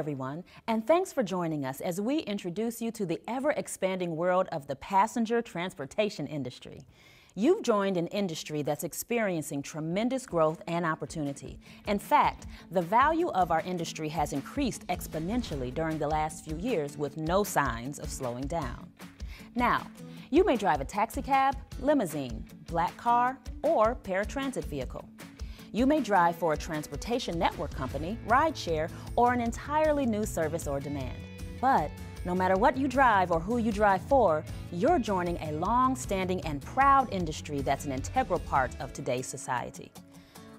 everyone, and thanks for joining us as we introduce you to the ever expanding world of the passenger transportation industry. You've joined an industry that's experiencing tremendous growth and opportunity. In fact, the value of our industry has increased exponentially during the last few years with no signs of slowing down. Now, you may drive a taxicab, limousine, black car, or paratransit vehicle. You may drive for a transportation network company, rideshare, or an entirely new service or demand. But no matter what you drive or who you drive for, you're joining a long-standing and proud industry that's an integral part of today's society.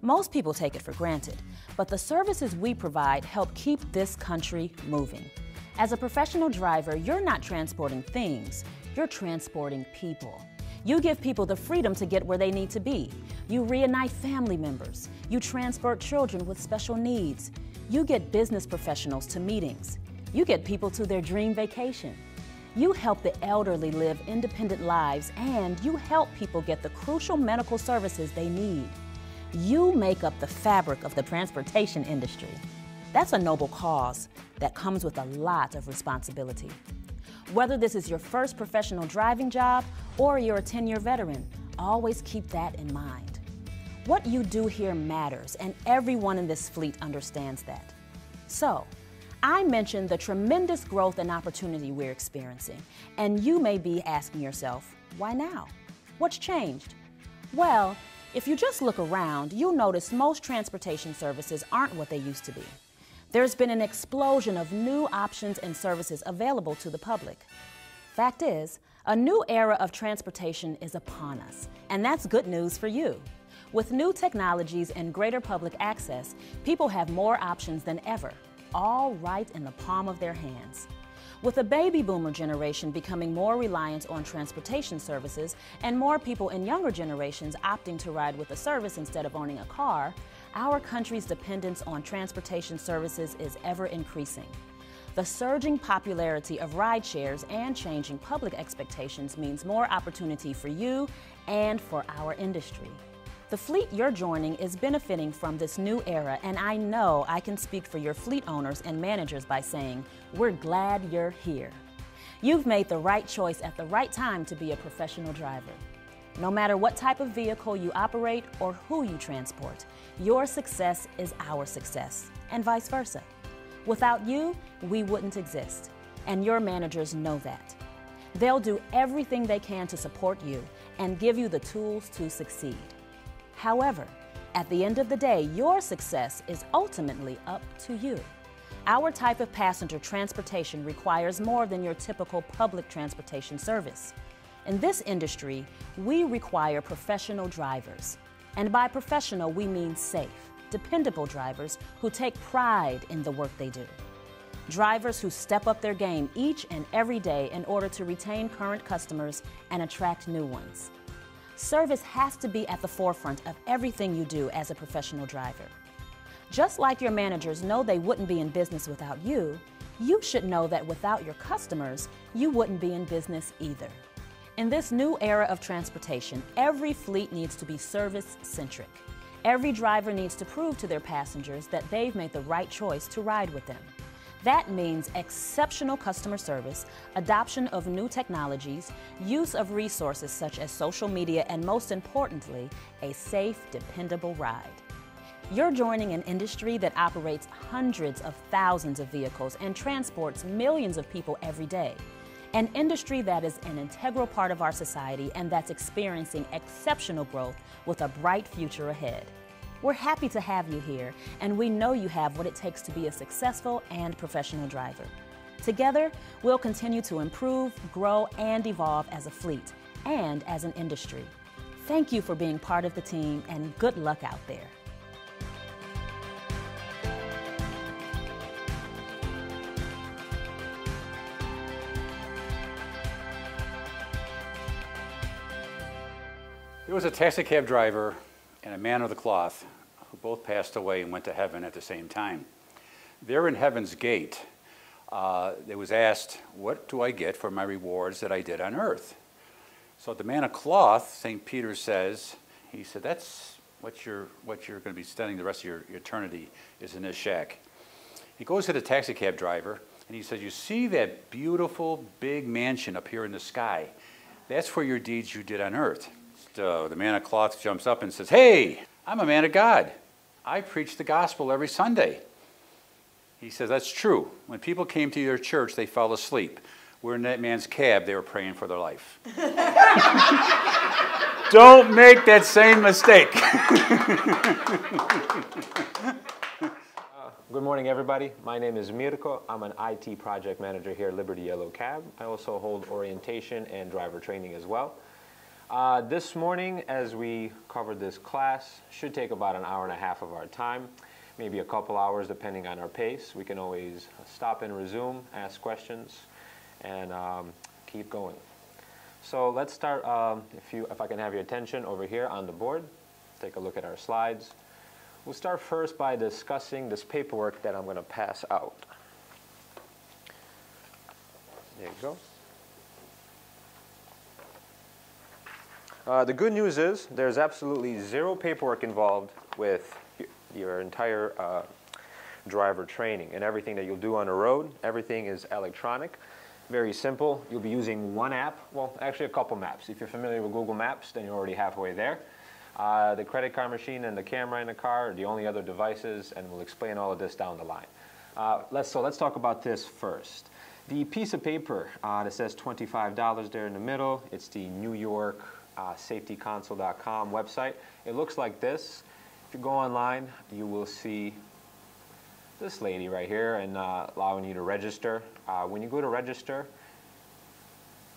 Most people take it for granted, but the services we provide help keep this country moving. As a professional driver, you're not transporting things, you're transporting people. You give people the freedom to get where they need to be. You reunite family members. You transport children with special needs. You get business professionals to meetings. You get people to their dream vacation. You help the elderly live independent lives and you help people get the crucial medical services they need. You make up the fabric of the transportation industry. That's a noble cause that comes with a lot of responsibility. Whether this is your first professional driving job or you're a 10 year veteran, always keep that in mind. What you do here matters, and everyone in this fleet understands that. So, I mentioned the tremendous growth and opportunity we're experiencing, and you may be asking yourself, why now? What's changed? Well, if you just look around, you'll notice most transportation services aren't what they used to be. There's been an explosion of new options and services available to the public. Fact is, a new era of transportation is upon us, and that's good news for you. With new technologies and greater public access, people have more options than ever, all right in the palm of their hands. With the baby boomer generation becoming more reliant on transportation services and more people in younger generations opting to ride with a service instead of owning a car, our country's dependence on transportation services is ever increasing. The surging popularity of ride shares and changing public expectations means more opportunity for you and for our industry. The fleet you're joining is benefiting from this new era, and I know I can speak for your fleet owners and managers by saying, we're glad you're here. You've made the right choice at the right time to be a professional driver. No matter what type of vehicle you operate or who you transport, your success is our success, and vice versa. Without you, we wouldn't exist, and your managers know that. They'll do everything they can to support you and give you the tools to succeed. However, at the end of the day, your success is ultimately up to you. Our type of passenger transportation requires more than your typical public transportation service. In this industry, we require professional drivers. And by professional, we mean safe, dependable drivers who take pride in the work they do. Drivers who step up their game each and every day in order to retain current customers and attract new ones. Service has to be at the forefront of everything you do as a professional driver. Just like your managers know they wouldn't be in business without you, you should know that without your customers, you wouldn't be in business either. In this new era of transportation, every fleet needs to be service-centric. Every driver needs to prove to their passengers that they've made the right choice to ride with them. That means exceptional customer service, adoption of new technologies, use of resources such as social media, and most importantly, a safe, dependable ride. You're joining an industry that operates hundreds of thousands of vehicles and transports millions of people every day an industry that is an integral part of our society and that's experiencing exceptional growth with a bright future ahead. We're happy to have you here, and we know you have what it takes to be a successful and professional driver. Together, we'll continue to improve, grow, and evolve as a fleet and as an industry. Thank you for being part of the team, and good luck out there. There was a taxi cab driver and a man of the cloth who both passed away and went to heaven at the same time. There in heaven's gate, uh, it was asked, What do I get for my rewards that I did on earth? So the man of cloth, St. Peter says, he said, That's what you're, what you're going to be spending the rest of your eternity is in this shack. He goes to the taxi cab driver and he says, You see that beautiful big mansion up here in the sky? That's for your deeds you did on earth. So uh, the man of cloth jumps up and says, Hey, I'm a man of God. I preach the gospel every Sunday. He says, That's true. When people came to your church, they fell asleep. We're in that man's cab, they were praying for their life. Don't make that same mistake. Good morning, everybody. My name is Mirko. I'm an IT project manager here at Liberty Yellow Cab. I also hold orientation and driver training as well. Uh, this morning, as we covered this class, should take about an hour and a half of our time, maybe a couple hours depending on our pace. We can always stop and resume, ask questions, and um, keep going. So let's start, um, if, you, if I can have your attention over here on the board, take a look at our slides. We'll start first by discussing this paperwork that I'm going to pass out. There you go. Uh, the good news is there's absolutely zero paperwork involved with your entire uh, driver training and everything that you'll do on the road. Everything is electronic. Very simple. You'll be using one app, well, actually a couple maps. If you're familiar with Google Maps, then you're already halfway there. Uh, the credit card machine and the camera in the car are the only other devices, and we'll explain all of this down the line. Uh, let's, so let's talk about this first. The piece of paper uh, that says $25 there in the middle, it's the New York uh, safetyconsole.com website. It looks like this. If you go online, you will see this lady right here and uh, allowing you to register. Uh, when you go to register,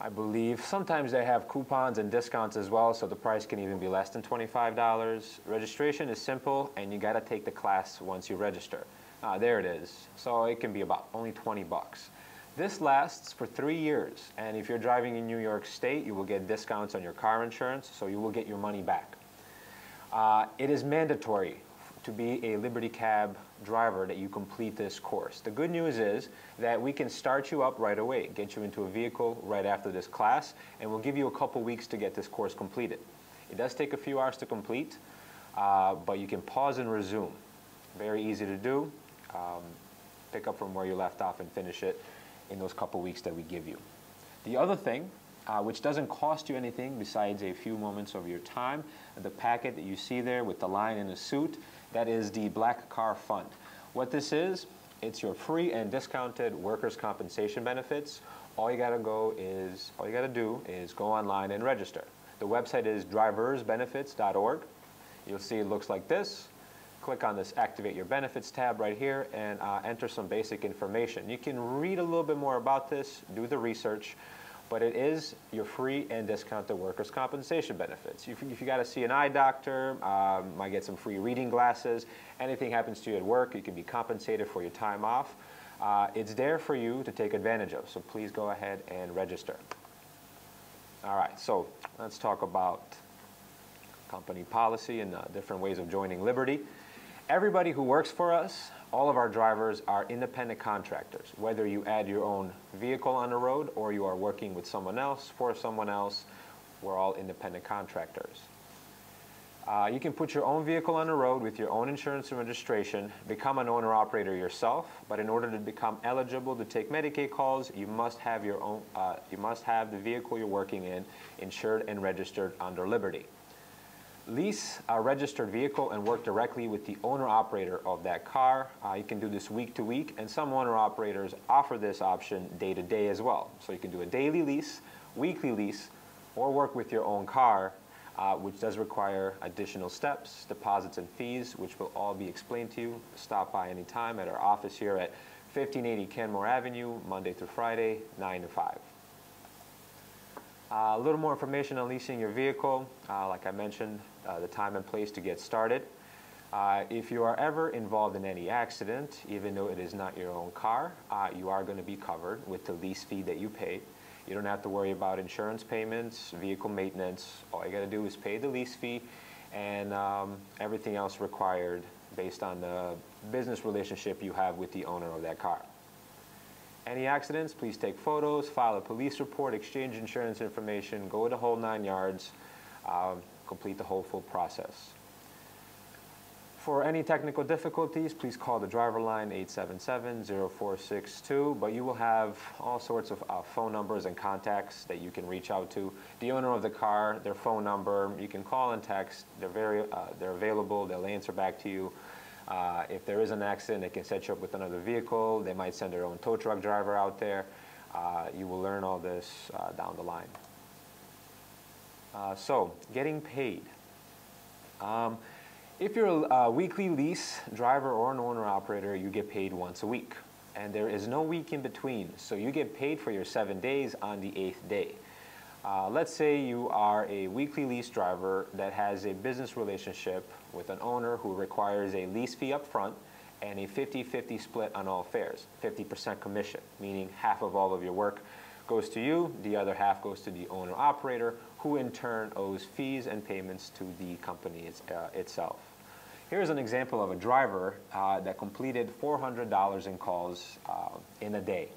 I believe. Sometimes they have coupons and discounts as well, so the price can even be less than $25. Registration is simple, and you got to take the class once you register. Uh, there it is. So it can be about only 20 bucks. This lasts for three years, and if you're driving in New York State, you will get discounts on your car insurance, so you will get your money back. Uh, it is mandatory to be a Liberty Cab driver that you complete this course. The good news is that we can start you up right away, get you into a vehicle right after this class, and we'll give you a couple weeks to get this course completed. It does take a few hours to complete, uh, but you can pause and resume. Very easy to do. Um, pick up from where you left off and finish it in those couple weeks that we give you. The other thing, uh, which doesn't cost you anything besides a few moments of your time, the packet that you see there with the line in the suit, that is the Black Car Fund. What this is, it's your free and discounted workers' compensation benefits. All you gotta go is, all you gotta do is go online and register. The website is driversbenefits.org. You'll see it looks like this. Click on this Activate Your Benefits tab right here and uh, enter some basic information. You can read a little bit more about this, do the research, but it is your free and discounted workers' compensation benefits. If, if you got to see an eye doctor, um, might get some free reading glasses. Anything happens to you at work, you can be compensated for your time off. Uh, it's there for you to take advantage of, so please go ahead and register. All right, so let's talk about company policy and uh, different ways of joining Liberty. Everybody who works for us all of our drivers are independent contractors. Whether you add your own vehicle on the road or you are working with someone else, for someone else, we're all independent contractors. Uh, you can put your own vehicle on the road with your own insurance and registration, become an owner-operator yourself, but in order to become eligible to take Medicaid calls, you must have your own, uh, you must have the vehicle you're working in insured and registered under Liberty lease a registered vehicle and work directly with the owner-operator of that car. Uh, you can do this week to week, and some owner-operators offer this option day to day as well. So you can do a daily lease, weekly lease, or work with your own car, uh, which does require additional steps, deposits, and fees, which will all be explained to you. Stop by anytime at our office here at 1580 Kenmore Avenue, Monday through Friday, 9 to 5. Uh, a little more information on leasing your vehicle. Uh, like I mentioned, uh, the time and place to get started. Uh, if you are ever involved in any accident, even though it is not your own car, uh, you are going to be covered with the lease fee that you paid. You don't have to worry about insurance payments, vehicle maintenance. All you got to do is pay the lease fee and um, everything else required based on the business relationship you have with the owner of that car. Any accidents, please take photos, file a police report, exchange insurance information, go the whole nine yards. Um, complete the whole full process. For any technical difficulties, please call the driver line 877-0462, but you will have all sorts of uh, phone numbers and contacts that you can reach out to. The owner of the car, their phone number, you can call and text. They're, very, uh, they're available. They'll answer back to you. Uh, if there is an accident, they can set you up with another vehicle. They might send their own tow truck driver out there. Uh, you will learn all this uh, down the line. Uh, so, getting paid. Um, if you're a weekly lease driver or an owner operator, you get paid once a week. And there is no week in between, so you get paid for your seven days on the eighth day. Uh, let's say you are a weekly lease driver that has a business relationship with an owner who requires a lease fee up front and a 50-50 split on all fares, 50% commission, meaning half of all of your work goes to you, the other half goes to the owner operator, who in turn owes fees and payments to the company uh, itself. Here's an example of a driver uh, that completed $400 in calls uh, in a day.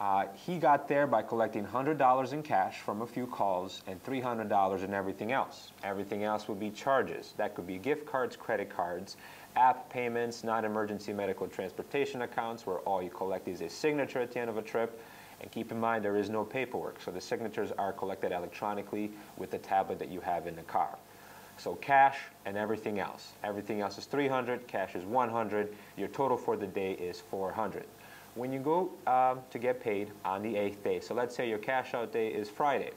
Uh, he got there by collecting $100 in cash from a few calls and $300 in everything else. Everything else would be charges. That could be gift cards, credit cards, app payments, non-emergency medical transportation accounts where all you collect is a signature at the end of a trip, and keep in mind, there is no paperwork, so the signatures are collected electronically with the tablet that you have in the car. So cash and everything else. Everything else is 300, cash is 100, your total for the day is 400. When you go um, to get paid on the eighth day, so let's say your cash out day is Friday,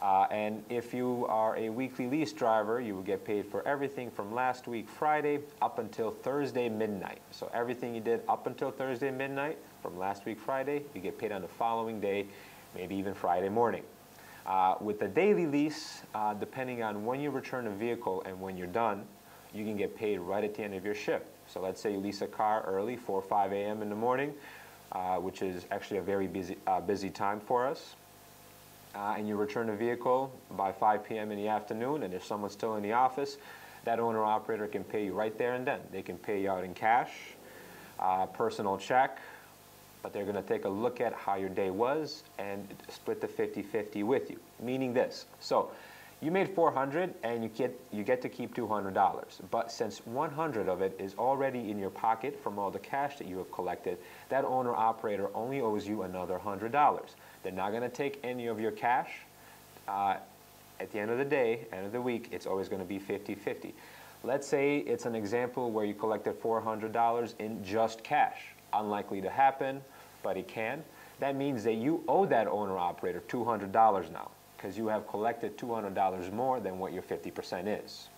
uh, and if you are a weekly lease driver, you will get paid for everything from last week Friday up until Thursday midnight. So everything you did up until Thursday midnight from last week Friday, you get paid on the following day, maybe even Friday morning. Uh, with the daily lease, uh, depending on when you return a vehicle and when you're done, you can get paid right at the end of your shift. So let's say you lease a car early, 4 or 5 a.m. in the morning, uh, which is actually a very busy, uh, busy time for us uh, and you return a vehicle by 5 p.m. in the afternoon and if someone's still in the office, that owner operator can pay you right there and then. They can pay you out in cash, uh, personal check, but they're going to take a look at how your day was and split the 50-50 with you. Meaning this. So you made 400 and you get you get to keep $200. But since 100 of it is already in your pocket from all the cash that you have collected, that owner operator only owes you another $100. They're not going to take any of your cash. Uh, at the end of the day, end of the week, it's always going to be 50-50. Let's say it's an example where you collected $400 in just cash. Unlikely to happen, but it can. That means that you owe that owner-operator $200 now because you have collected $200 more than what your 50% is.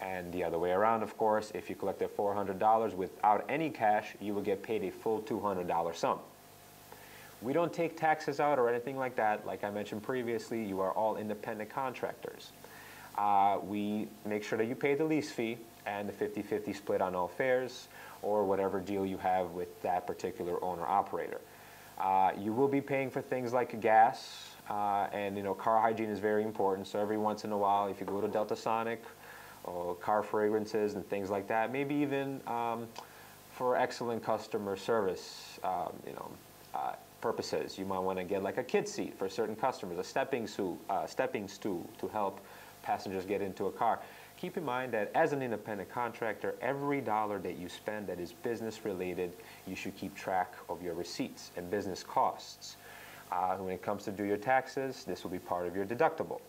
And the other way around, of course, if you collected $400 without any cash, you will get paid a full $200 sum. We don't take taxes out or anything like that. Like I mentioned previously, you are all independent contractors. Uh, we make sure that you pay the lease fee and the 50-50 split on all fares or whatever deal you have with that particular owner-operator. Uh, you will be paying for things like gas, uh, and you know car hygiene is very important. So every once in a while, if you go to Delta Sonic, or car fragrances and things like that, maybe even um, for excellent customer service, um, you know, uh, purposes. You might want to get like a kid seat for certain customers, a stepping stool, uh, stepping stool to help passengers get into a car. Keep in mind that as an independent contractor, every dollar that you spend that is business related, you should keep track of your receipts and business costs. Uh, when it comes to do your taxes, this will be part of your deductible.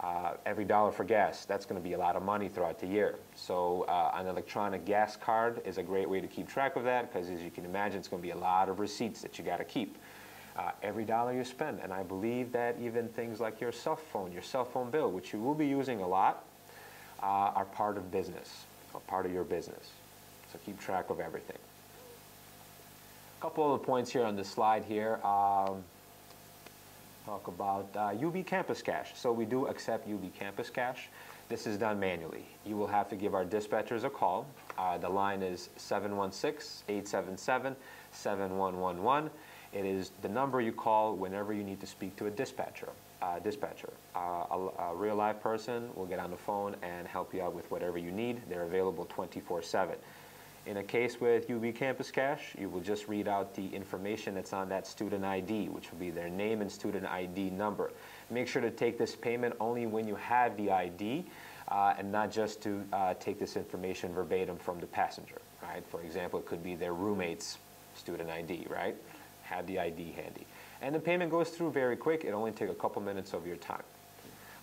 Uh, every dollar for gas, that's going to be a lot of money throughout the year. So uh, an electronic gas card is a great way to keep track of that because as you can imagine, it's going to be a lot of receipts that you got to keep. Uh, every dollar you spend, and I believe that even things like your cell phone, your cell phone bill, which you will be using a lot, uh, are part of business, or part of your business. So keep track of everything. A couple of the points here on the slide here. Um, talk about uh, UB Campus Cash. So we do accept UB Campus Cash. This is done manually. You will have to give our dispatchers a call. Uh, the line is 716-877-7111. It is the number you call whenever you need to speak to a dispatcher. Uh, dispatcher. Uh, a, a, real live person will get on the phone and help you out with whatever you need. They're available 24-7. In a case with UB Campus Cash, you will just read out the information that's on that student ID, which will be their name and student ID number. Make sure to take this payment only when you have the ID. uh, and not just to uh, take this information verbatim from the passenger, right? For example, it could be their roommate's student ID, right? Have the ID handy. And the payment goes through very quick. It only takes a couple minutes of your time.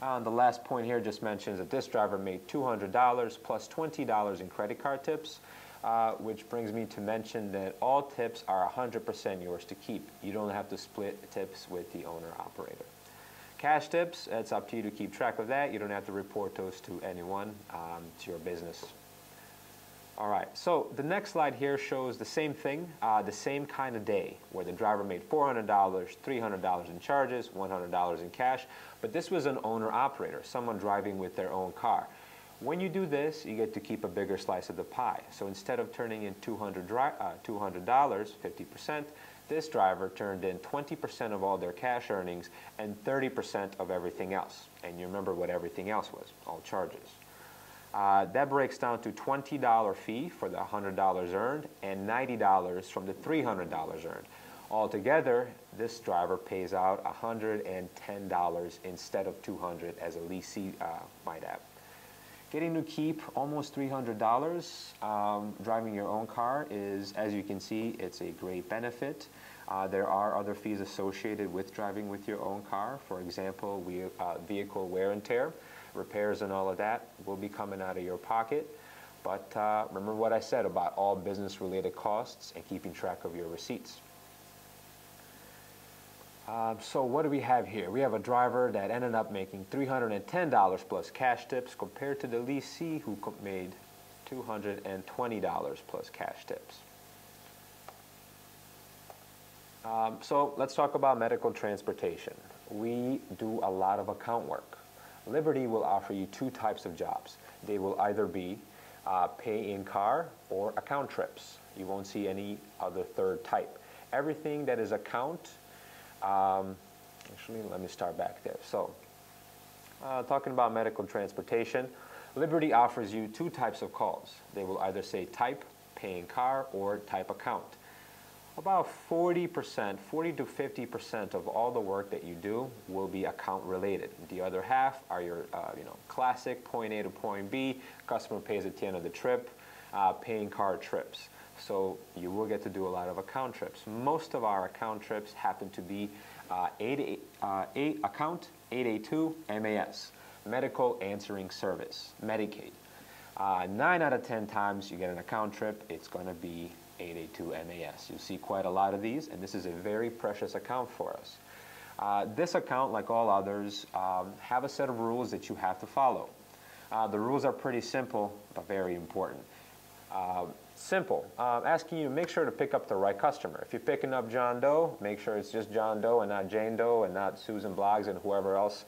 Uh, the last point here just mentions that this driver made $200 plus $20 in credit card tips, uh, which brings me to mention that all tips are 100% yours to keep. You don't have to split tips with the owner operator. Cash tips, it's up to you to keep track of that. You don't have to report those to anyone. Um, it's your business. All right, so the next slide here shows the same thing, uh, the same kind of day, where the driver made $400, $300 in charges, $100 in cash, but this was an owner-operator, someone driving with their own car. When you do this, you get to keep a bigger slice of the pie. So instead of turning in $200, uh, $200 50%, this driver turned in 20% of all their cash earnings and 30% of everything else. And you remember what everything else was, all charges. Uh, that breaks down to $20 fee for the $100 earned and $90 from the $300 earned. Altogether, this driver pays out $110 instead of $200 as a leasee uh, might have. Getting to keep almost $300 um, driving your own car is, as you can see, it's a great benefit. Uh, there are other fees associated with driving with your own car. For example, we, uh, vehicle wear and tear, repairs and all of that will be coming out of your pocket. But uh, remember what I said about all business-related costs and keeping track of your receipts. Um, so what do we have here? We have a driver that ended up making $310 plus cash tips compared to the leasee who made $220 plus cash tips. Um, so let's talk about medical transportation. We do a lot of account work. Liberty will offer you two types of jobs. They will either be uh, pay in car or account trips. You won't see any other third type. Everything that is account, um, actually let me start back there. So uh, talking about medical transportation, Liberty offers you two types of calls. They will either say type, pay in car, or type account. About 40%, 40 to 50% of all the work that you do will be account related. The other half are your, uh, you know, classic point A to point B, customer pays at the end of the trip, uh, paying card trips. So you will get to do a lot of account trips. Most of our account trips happen to be uh, A, to, uh, A account 882 MAS, Medical Answering Service, Medicaid. Uh, nine out of 10 times you get an account trip, it's going to be 882 MAS. You see quite a lot of these, and this is a very precious account for us. Uh, this account, like all others, um, have a set of rules that you have to follow. Uh, the rules are pretty simple, but very important. Uh, simple, uh, asking you to make sure to pick up the right customer. If you're picking up John Doe, make sure it's just John Doe and not Jane Doe and not Susan Bloggs and whoever else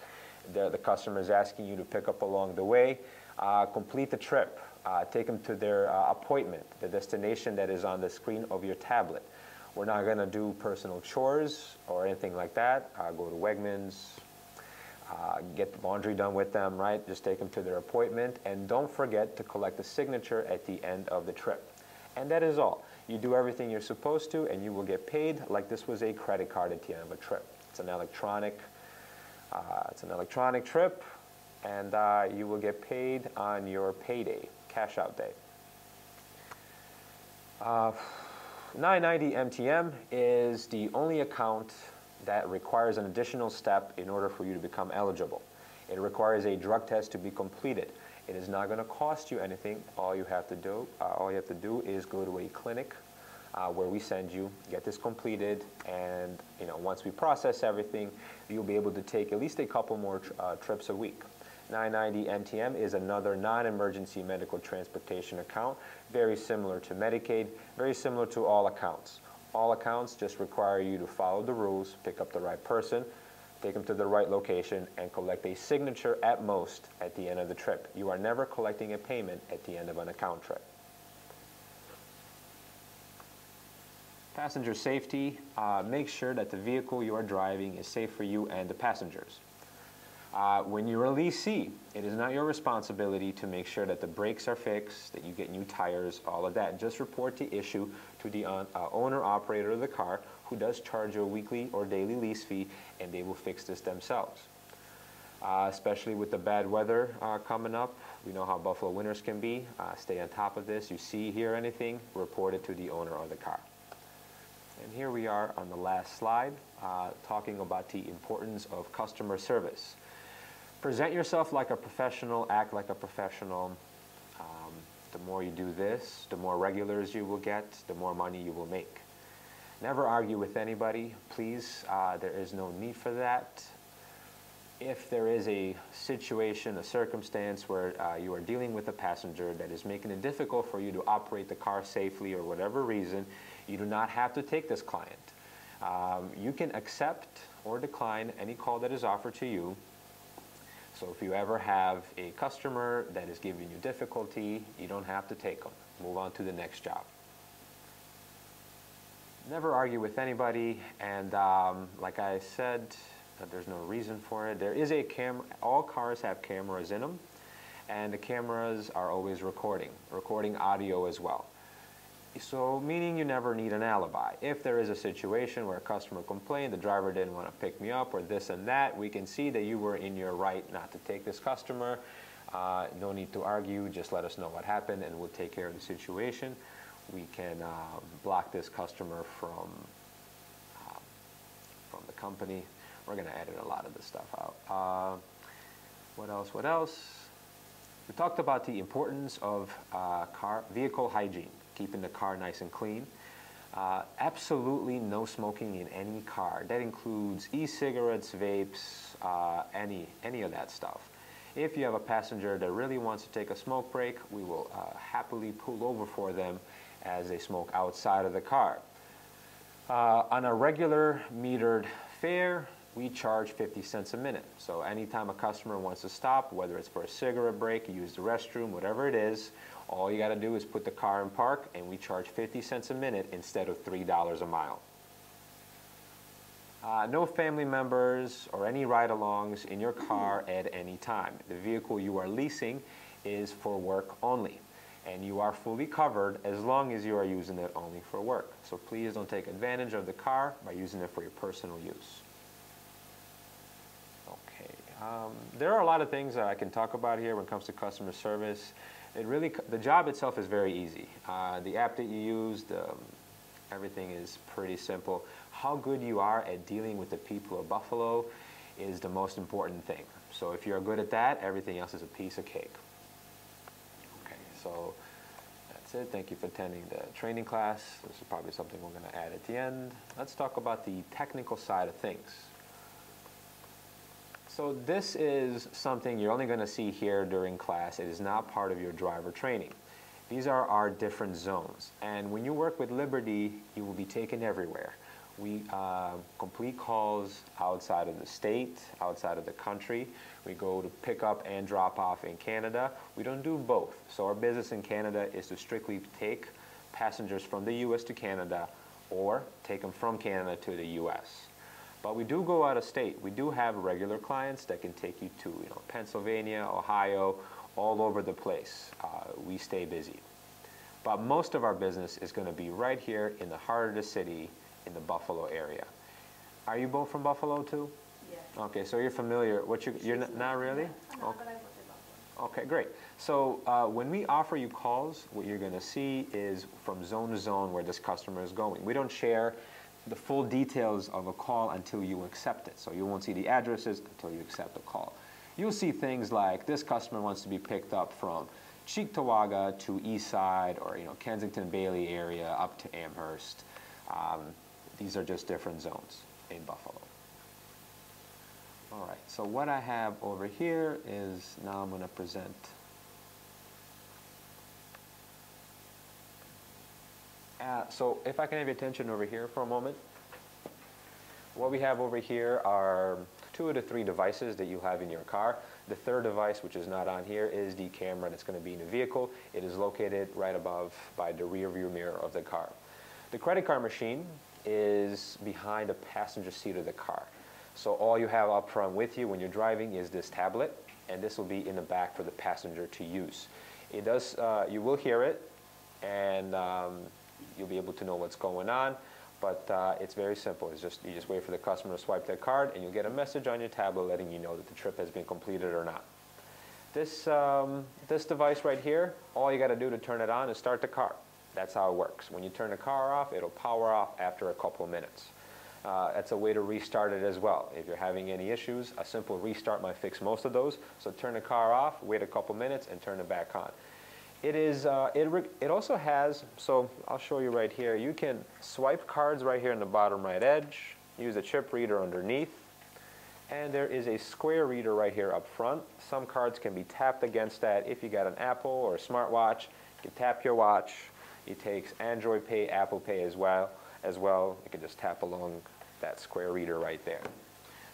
the, the customer is asking you to pick up along the way. Uh, complete the trip uh, take them to their uh, appointment, the destination that is on the screen of your tablet. We're not going to do personal chores or anything like that. Uh, go to Wegmans, uh, get the laundry done with them, right? Just take them to their appointment. And don't forget to collect the signature at the end of the trip. And that is all. You do everything you're supposed to, and you will get paid like this was a credit card at the end of a trip. It's an electronic, uh, it's an electronic trip, and uh, you will get paid on your payday cash out day. Uh, 990 MTM is the only account that requires an additional step in order for you to become eligible. It requires a drug test to be completed. It is not going to cost you anything. All you have to do, uh, all you have to do is go to a clinic uh, where we send you, get this completed, and you know once we process everything, you'll be able to take at least a couple more tr uh, trips a week. 990 MTM is another non-emergency medical transportation account, very similar to Medicaid, very similar to all accounts. All accounts just require you to follow the rules, pick up the right person, take them to the right location, and collect a signature at most at the end of the trip. You are never collecting a payment at the end of an account trip. Passenger safety, uh, make sure that the vehicle you are driving is safe for you and the passengers. Uh, when you're a it is not your responsibility to make sure that the brakes are fixed, that you get new tires, all of that. Just report the issue to the uh, owner-operator of the car who does charge you a weekly or daily lease fee, and they will fix this themselves. uh, especially with the bad weather uh, coming up. We know how Buffalo winters can be. Uh, stay on top of this. You see, hear anything, report it to the owner of the car. And here we are on the last slide, uh, talking about the importance of customer service. Present yourself like a professional, act like a professional. Um, the more you do this, the more regulars you will get, the more money you will make. Never argue with anybody, please. Uh, there is no need for that. If there is a situation, a circumstance where uh, you are dealing with a passenger that is making it difficult for you to operate the car safely or whatever reason, you do not have to take this client. Um, you can accept or decline any call that is offered to you. So if you ever have a customer that is giving you difficulty, you don't have to take them. Move on to the next job. Never argue with anybody, and um, like I said, there's no reason for it. There is a camera, all cars have cameras in them, and the cameras are always recording, recording audio as well. So meaning you never need an alibi. If there is a situation where a customer complained, the driver didn't want to pick me up or this and that, we can see that you were in your right not to take this customer. Uh, no need to argue, just let us know what happened and we'll take care of the situation. We can uh, block this customer from, uh, from the company. We're going to edit a lot of this stuff out. Uh, what else, what else? We talked about the importance of uh, car vehicle hygiene keeping the car nice and clean. Uh, absolutely no smoking in any car. That includes e-cigarettes, vapes, uh, any, any of that stuff. If you have a passenger that really wants to take a smoke break, we will uh, happily pull over for them as they smoke outside of the car. Uh, on a regular metered fare, we charge 50 cents a minute. So anytime a customer wants to stop, whether it's for a cigarette break, use the restroom, whatever it is, all you got to do is put the car in park and we charge 50 cents a minute instead of $3 a mile. Uh, no family members or any ride-alongs in your car at any time. The vehicle you are leasing is for work only and you are fully covered as long as you are using it only for work. So please don't take advantage of the car by using it for your personal use. Okay, um, there are a lot of things that I can talk about here when it comes to customer service. It really, the job itself is very easy. Uh, the app that you use, um, everything is pretty simple. How good you are at dealing with the people of Buffalo is the most important thing. So if you're good at that, everything else is a piece of cake. Okay, so that's it. Thank you for attending the training class. This is probably something we're going to add at the end. Let's talk about the technical side of things. So this is something you're only going to see here during class. It is not part of your driver training. These are our different zones. And when you work with Liberty, you will be taken everywhere. We uh, complete calls outside of the state, outside of the country. We go to pick up and drop off in Canada. We don't do both. So our business in Canada is to strictly take passengers from the U.S. to Canada or take them from Canada to the U.S. But we do go out of state. We do have regular clients that can take you to you know, Pennsylvania, Ohio, all over the place. Uh, we stay busy. But most of our business is going to be right here in the heart of the city in the Buffalo area. Are you both from Buffalo too? Yes. Okay, so you're familiar. What you you're not, not really? No, Okay. but I worked at Buffalo. Okay, great. So uh, when we offer you calls, what you're going to see is from zone to zone where this customer is going. We don't share the full details of a call until you accept it. So you won't see the addresses until you accept the call. You'll see things like this customer wants to be picked up from Cheektowaga to East Side or you know Kensington Bailey area up to Amherst. Um, these are just different zones in Buffalo. All right, so what I have over here is now I'm going to present So if I can have your attention over here for a moment. What we have over here are two of the three devices that you have in your car. The third device, which is not on here, is the camera that's going to be in the vehicle. It is located right above by the rear view mirror of the car. The credit card machine is behind the passenger seat of the car. So all you have up front with you when you're driving is this tablet, and this will be in the back for the passenger to use. It does, uh, you will hear it, and um, you'll be able to know what's going on. but uh, it's very simple. It's just, you just wait for the customer to swipe their card and you'll get a message on your tablet letting you know that the trip has been completed or not. This, um, this device right here, all you got to do to turn it on is start the car. That's how it works. When you turn the car off, it'll power off after a couple of minutes. Uh, that's a way to restart it as well. If you're having any issues, a simple restart might fix most of those. So turn the car off, wait a couple minutes, and turn it back on. It is. Uh, it, it also has. So I'll show you right here. You can swipe cards right here in the bottom right edge. Use a chip reader underneath, and there is a square reader right here up front. Some cards can be tapped against that. If you got an Apple or a smartwatch, you can tap your watch. It takes Android Pay, Apple Pay as well. As well, you can just tap along that square reader right there.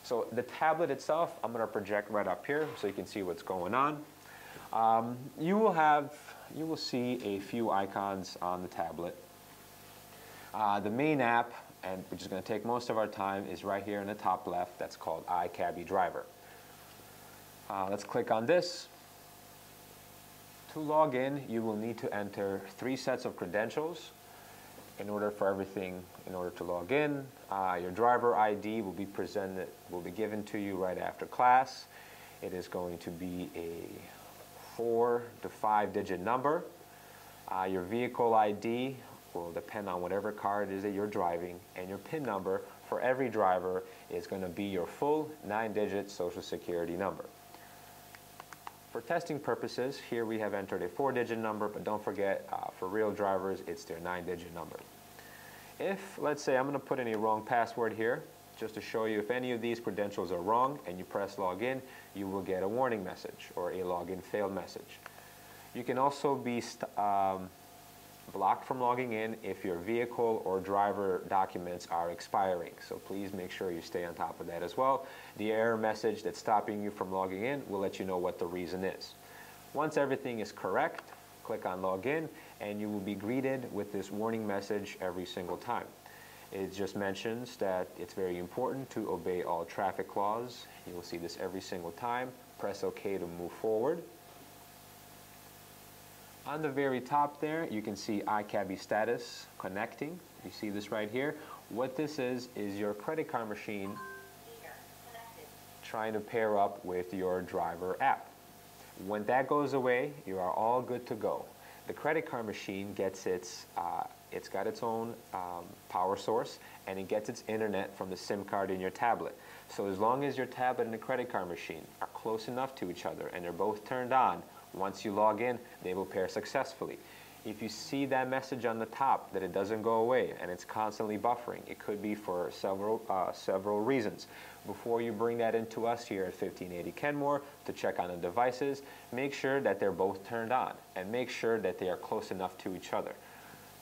So the tablet itself, I'm going to project right up here so you can see what's going on. Um, you will have, you will see a few icons on the tablet. Uh, the main app, and which is going to take most of our time, is right here in the top left. That's called iCabbi Driver. Uh, let's click on this. To log in, you will need to enter three sets of credentials in order for everything, in order to log in. Uh, your driver ID will be presented, will be given to you right after class. It is going to be a four to five digit number. Uh, your vehicle ID will depend on whatever car it is that you're driving, and your PIN number for every driver is going to be your full nine digit social security number. For testing purposes, here we have entered a four digit number, but don't forget, uh, for real drivers, it's their nine digit number. If, let's say, I'm going to put in a wrong password here, just to show you if any of these credentials are wrong and you press login, you will get a warning message or a login failed message. You can also be um, blocked from logging in if your vehicle or driver documents are expiring. So please make sure you stay on top of that as well. The error message that's stopping you from logging in will let you know what the reason is. Once everything is correct, click on login and you will be greeted with this warning message every single time. It just mentions that it's very important to obey all traffic laws. You will see this every single time. Press OK to move forward. On the very top there, you can see iCabbi status connecting. You see this right here. What this is, is your credit card machine trying to pair up with your driver app. When that goes away, you are all good to go. The credit card machine gets its uh, it's got its own um, power source and it gets its internet from the SIM card in your tablet. So as long as your tablet and the credit card machine are close enough to each other and they're both turned on, once you log in, they will pair successfully. If you see that message on the top that it doesn't go away and it's constantly buffering, it could be for several, uh, several reasons. Before you bring that into us here at 1580 Kenmore to check on the devices, make sure that they're both turned on and make sure that they are close enough to each other.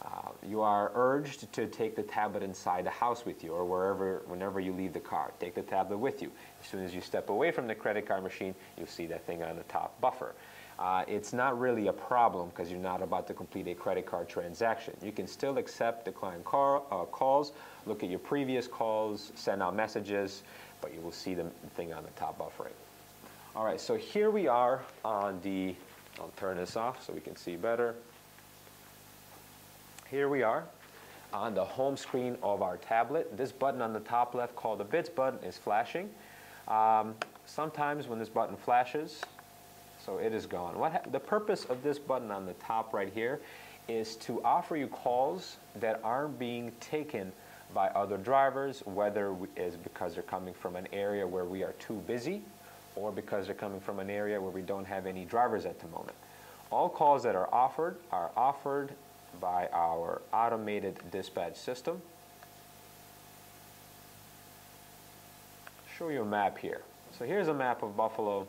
Uh, you are urged to take the tablet inside the house with you or wherever, whenever you leave the car. Take the tablet with you. As soon as you step away from the credit card machine, you'll see that thing on the top buffer. Uh, it's not really a problem because you're not about to complete a credit card transaction. You can still accept decline call, uh, calls, look at your previous calls, send out messages, but you will see the thing on the top buffering. All right, so here we are on the, I'll turn this off so we can see better. Here we are on the home screen of our tablet. This button on the top left called the bits button is flashing. Um, sometimes when this button flashes, so it is gone. What the purpose of this button on the top right here is to offer you calls that aren't being taken by other drivers, whether it is because they're coming from an area where we are too busy or because they're coming from an area where we don't have any drivers at the moment. All calls that are offered are offered by our automated dispatch system. Show you a map here. So here's a map of Buffalo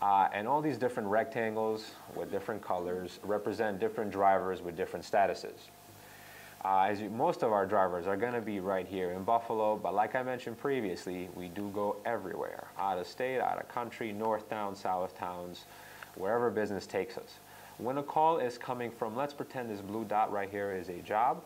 uh, and all these different rectangles with different colors represent different drivers with different statuses. Uh, as you, most of our drivers are going to be right here in Buffalo, but like I mentioned previously, we do go everywhere, out of state, out of country, north towns, south towns, wherever business takes us. When a call is coming from, let's pretend this blue dot right here is a job.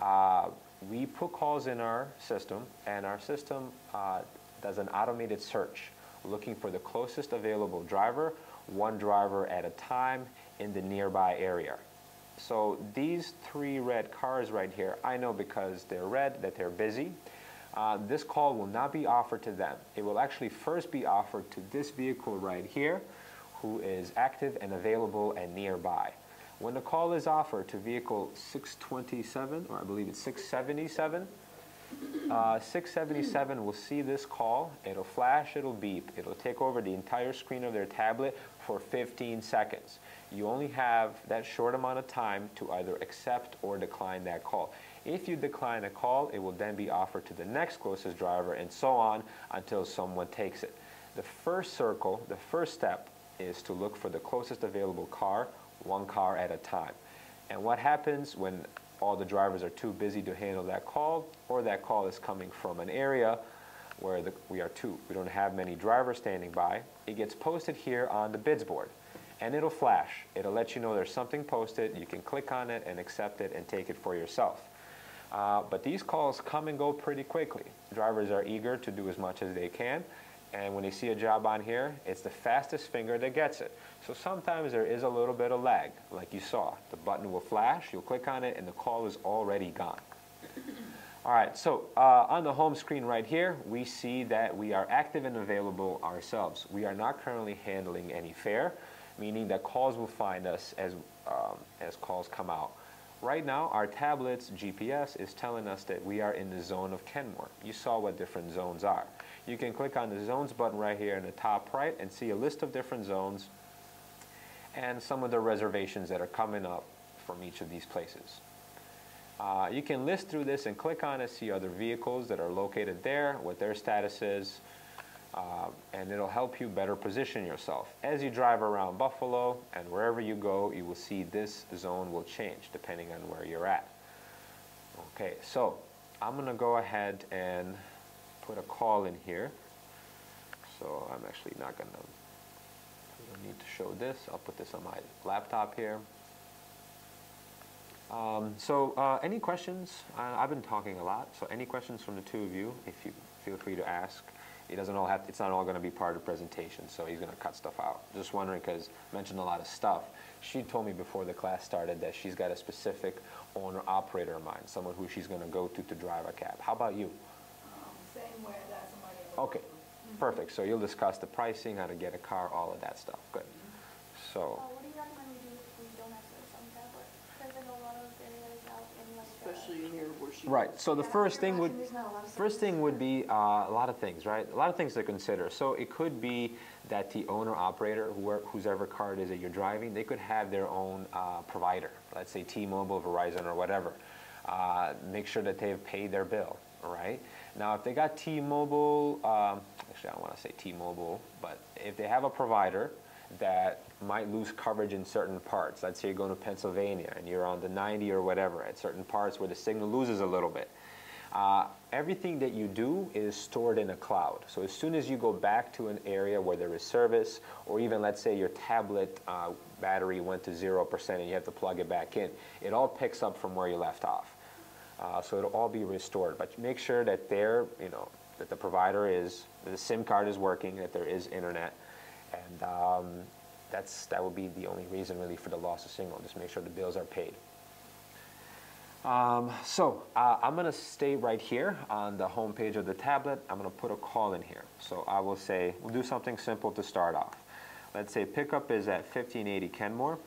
Uh, we put calls in our system, and our system uh, does an automated search looking for the closest available driver, one driver at a time in the nearby area. So these three red cars right here, I know because they're red that they're busy. Uh, this call will not be offered to them. It will actually first be offered to this vehicle right here, who is active and available and nearby. When the call is offered to vehicle 627, or I believe it's 677, uh, 677 will see this call, it'll flash, it'll beep, it'll take over the entire screen of their tablet for 15 seconds. You only have that short amount of time to either accept or decline that call. If you decline a call, it will then be offered to the next closest driver and so on until someone takes it. The first circle, the first step is to look for the closest available car, one car at a time. And what happens when all the drivers are too busy to handle that call or that call is coming from an area where the, we are too, we don't have many drivers standing by, it gets posted here on the bids board and it'll flash. It'll let you know there's something posted. You can click on it and accept it and take it for yourself. Uh, but these calls come and go pretty quickly. Drivers are eager to do as much as they can. And when they see a job on here, it's the fastest finger that gets it. So sometimes there is a little bit of lag, like you saw. The button will flash, you'll click on it, and the call is already gone. All right, so uh, on the home screen right here, we see that we are active and available ourselves. We are not currently handling any fare, meaning that calls will find us as, um, as calls come out. Right now, our tablet's GPS is telling us that we are in the zone of Kenmore. You saw what different zones are. You can click on the zones button right here in the top right and see a list of different zones and some of the reservations that are coming up from each of these places. Uh, you can list through this and click on it, see other vehicles that are located there, what their status is, uh, and it'll help you better position yourself. As you drive around Buffalo and wherever you go, you will see this zone will change depending on where you're at. Okay, so I'm going to go ahead and put a call in here. So I'm actually not going to need to show this. I'll put this on my laptop here. Um, so uh, any questions? Uh, I've been talking a lot, so any questions from the two of you, if you feel free to ask. It doesn't all have, it's not all going to be part of the presentation, so he's going to cut stuff out. Just wondering, because mentioned a lot of stuff. She told me before the class started that she's got a specific owner-operator in mind, someone who she's going to go to to drive a cab. How about you? Same way that somebody. Okay, perfect. So you'll discuss the pricing, how to get a car, all of that stuff. Good. So, Uh, what do you recommend we do if we don't have service on the tablet? Because I know a lot of areas out in like. Especially in here where she. right. So the Yeah, first thing would, imagine there's not a lot of first thing would be uh, a lot of things, right? A lot of things to consider. So it could be that the owner operator, whoever, whose ever car it is that you're driving, they could have their own uh, provider. Let's say T-Mobile, Verizon, or whatever. Uh, make sure that they've paid their bill. All right. Now, if they got T-Mobile, um, actually, I don't want to say T-Mobile, but if they have a provider that might lose coverage in certain parts, let's say you're going to Pennsylvania and you're on the 90 or whatever at certain parts where the signal loses a little bit. Uh, everything that you do is stored in a cloud. So as soon as you go back to an area where there is service, or even let's say your tablet uh, battery went to 0% and you have to plug it back in, it all picks up from where you left off. Uh, so it'll all be restored. But make sure that there, you know, that the provider is, the SIM card is working, that there is internet, and um, that's that would be the only reason really for the loss of signal. Just make sure the bills are paid. Um, so uh, I'm going to stay right here on the home page of the tablet. I'm going to put a call in here. So I will say, we'll do something simple to start off. Let's say pickup is at 1580 Kenmore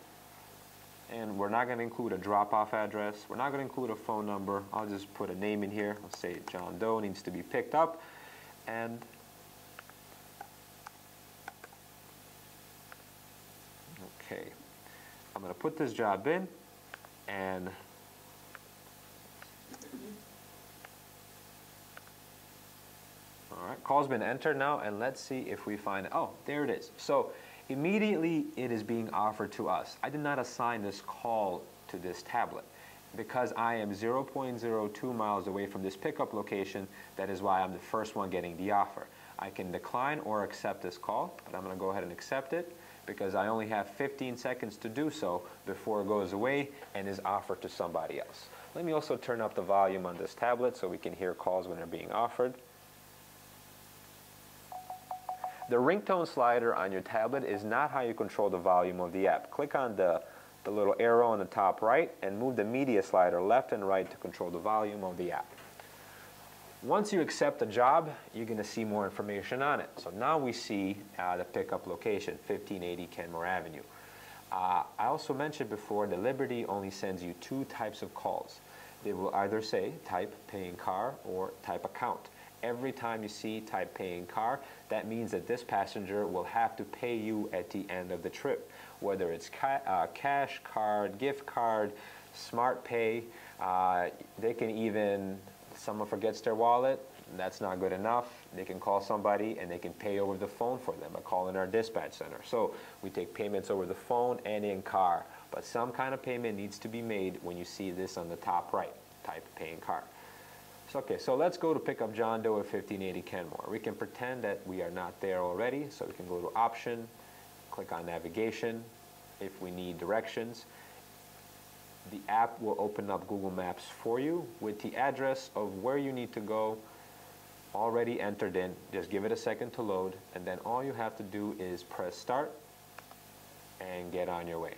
and we're not going to include a drop-off address. We're not going to include a phone number. I'll just put a name in here. Let's say John Doe needs to be picked up, and okay, I'm going to put this job in, and all right, call's been entered now, and let's see if we find. Oh, there it is. So immediately it is being offered to us. I did not assign this call to this tablet. Because I am 0.02 miles away from this pickup location, that is why I'm the first one getting the offer. I can decline or accept this call, but I'm going to go ahead and accept it because I only have 15 seconds to do so before it goes away and is offered to somebody else. Let me also turn up the volume on this tablet so we can hear calls when they're being offered. The ringtone slider on your tablet is not how you control the volume of the app. Click on the the little arrow on the top right, and move the media slider left and right to control the volume of the app. Once you accept the job, you're going to see more information on it. So now we see uh, the pickup location, 1580 Kenmore Avenue. Uh, I also mentioned before that Liberty only sends you two types of calls. They will either say type paying car or type account. Every time you see type paying car, that means that this passenger will have to pay you at the end of the trip, whether it's ca uh, cash, card, gift card, smart pay. Uh, they can even, someone forgets their wallet, that's not good enough. They can call somebody and they can pay over the phone for them by calling our dispatch center. So we take payments over the phone and in car, but some kind of payment needs to be made when you see this on the top right, type paying car. So, okay, so let's go to pick up John Doe at 1580 Kenmore. We can pretend that we are not there already, so we can go to option, click on navigation if we need directions. The app will open up Google Maps for you with the address of where you need to go already entered in. Just give it a second to load, and then all you have to do is press start and get on your way.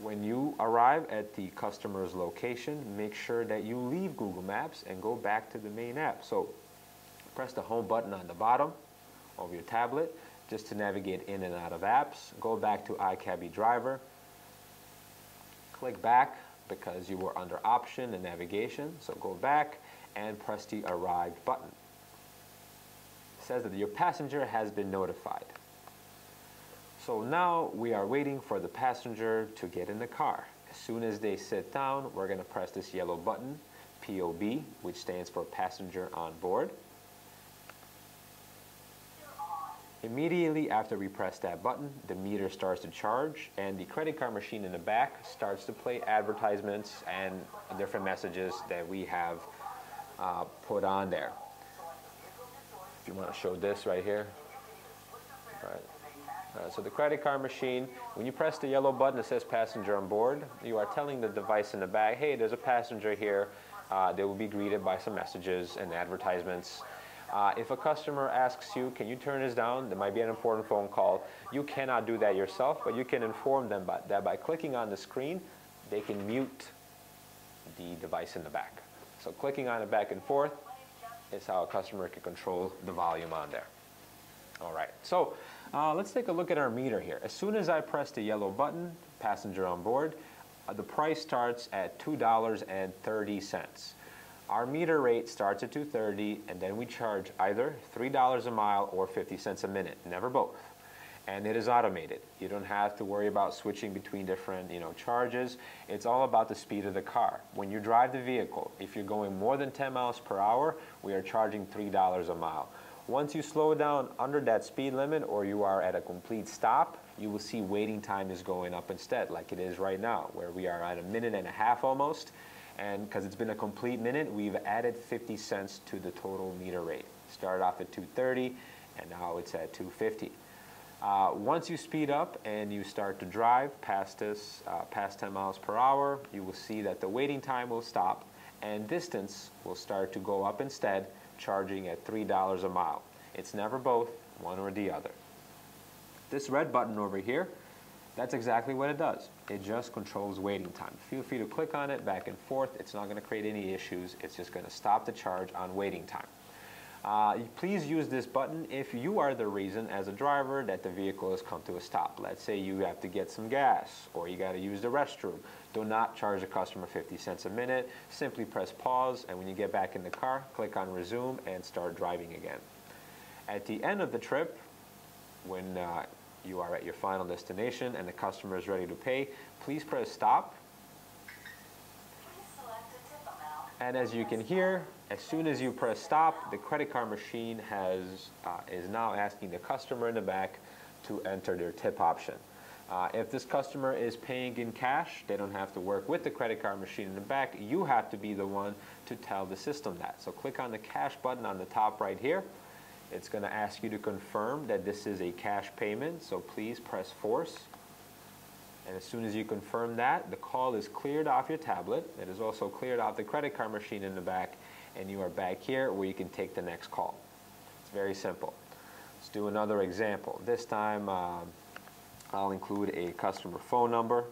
When you arrive at the customer's location, make sure that you leave Google Maps and go back to the main app. So press the home button on the bottom of your tablet just to navigate in and out of apps. Go back to iCabbi Driver. Click back because you were under option and navigation. So go back and press the arrived button. It says that your passenger has been notified. So now we are waiting for the passenger to get in the car. As soon as they sit down, we're going to press this yellow button, POB, which stands for passenger on board. Immediately after we press that button, the meter starts to charge and the credit card machine in the back starts to play advertisements and different messages that we have uh, put on there. If you want to show this right here. All right. Uh, so the credit card machine, when you press the yellow button that says passenger on board, you are telling the device in the back, hey, there's a passenger here. Uh, they will be greeted by some messages and advertisements. Uh, if a customer asks you, can you turn this down? There might be an important phone call. You cannot do that yourself, but you can inform them by, that by clicking on the screen, they can mute the device in the back. So clicking on it back and forth is how a customer can control the volume on there. All right, so uh, let's take a look at our meter here. As soon as I press the yellow button, passenger on board, uh, the price starts at $2.30. Our meter rate starts at 230 and then we charge either $3 a mile or 50 cents a minute, never both and it is automated. You don't have to worry about switching between different you know, charges. It's all about the speed of the car. When you drive the vehicle, if you're going more than 10 miles per hour, we are charging $3 a mile. Once you slow down under that speed limit or you are at a complete stop, you will see waiting time is going up instead, like it is right now, where we are at a minute and a half almost. And because it's been a complete minute, we've added 50 cents to the total meter rate. Started off at 230, and now it's at 250. Uh, once you speed up and you start to drive past this, uh, past 10 miles per hour, you will see that the waiting time will stop and distance will start to go up instead, charging at $3 a mile. It's never both, one or the other. This red button over here, that's exactly what it does. It just controls waiting time. Feel free to click on it back and forth. It's not going to create any issues. It's just going to stop the charge on waiting time. Uh, please use this button if you are the reason as a driver that the vehicle has come to a stop. Let's say you have to get some gas or you got to use the restroom. Do not charge the customer 50 cents a minute. Simply press pause and when you get back in the car, click on resume and start driving again. At the end of the trip, when uh, you are at your final destination and the customer is ready to pay, please press stop. And as you can hear, as soon as you press stop, the credit card machine has, uh, is now asking the customer in the back to enter their tip option. Uh, if this customer is paying in cash, they don't have to work with the credit card machine in the back. You have to be the one to tell the system that. So click on the cash button on the top right here. It's going to ask you to confirm that this is a cash payment, so please press force. And as soon as you confirm that, the call is cleared off your tablet. It is also cleared off the credit card machine in the back, and you are back here where you can take the next call. It's very simple. Let's do another example. This time, uh, I'll include a customer phone number.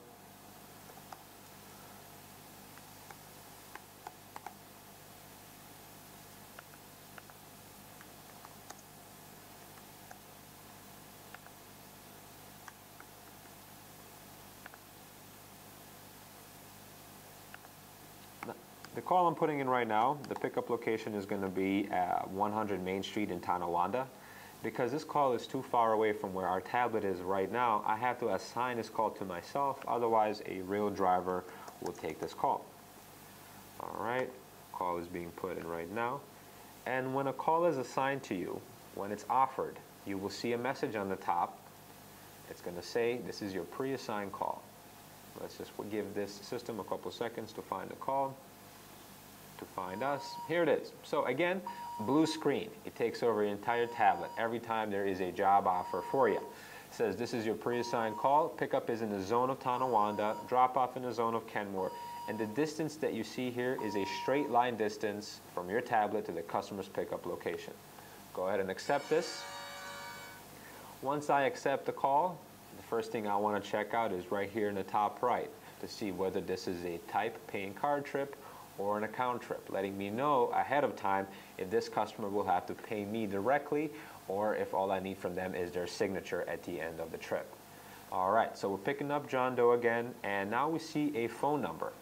Call I'm putting in right now, the pickup location is going to be at 100 Main Street in Tonawanda. Because this call is too far away from where our tablet is right now, I have to assign this call to myself, otherwise a real driver will take this call. All right, call is being put in right now. And when a call is assigned to you, when it's offered, you will see a message on the top. It's going to say, this is your pre-assigned call. Let's just give this system a couple seconds to find the call to find us. Here it is. So again, blue screen. It takes over your entire tablet every time there is a job offer for you. It says this is your pre-assigned call. Pickup is in the zone of Tonawanda, drop off in the zone of Kenmore. And the distance that you see here is a straight line distance from your tablet to the customer's pickup location. Go ahead and accept this. Once I accept the call, the first thing I want to check out is right here in the top right to see whether this is a type paying card trip or an account trip, letting me know ahead of time if this customer will have to pay me directly or if all I need from them is their signature at the end of the trip. All right, so we're picking up John Doe again, and now we see a phone number.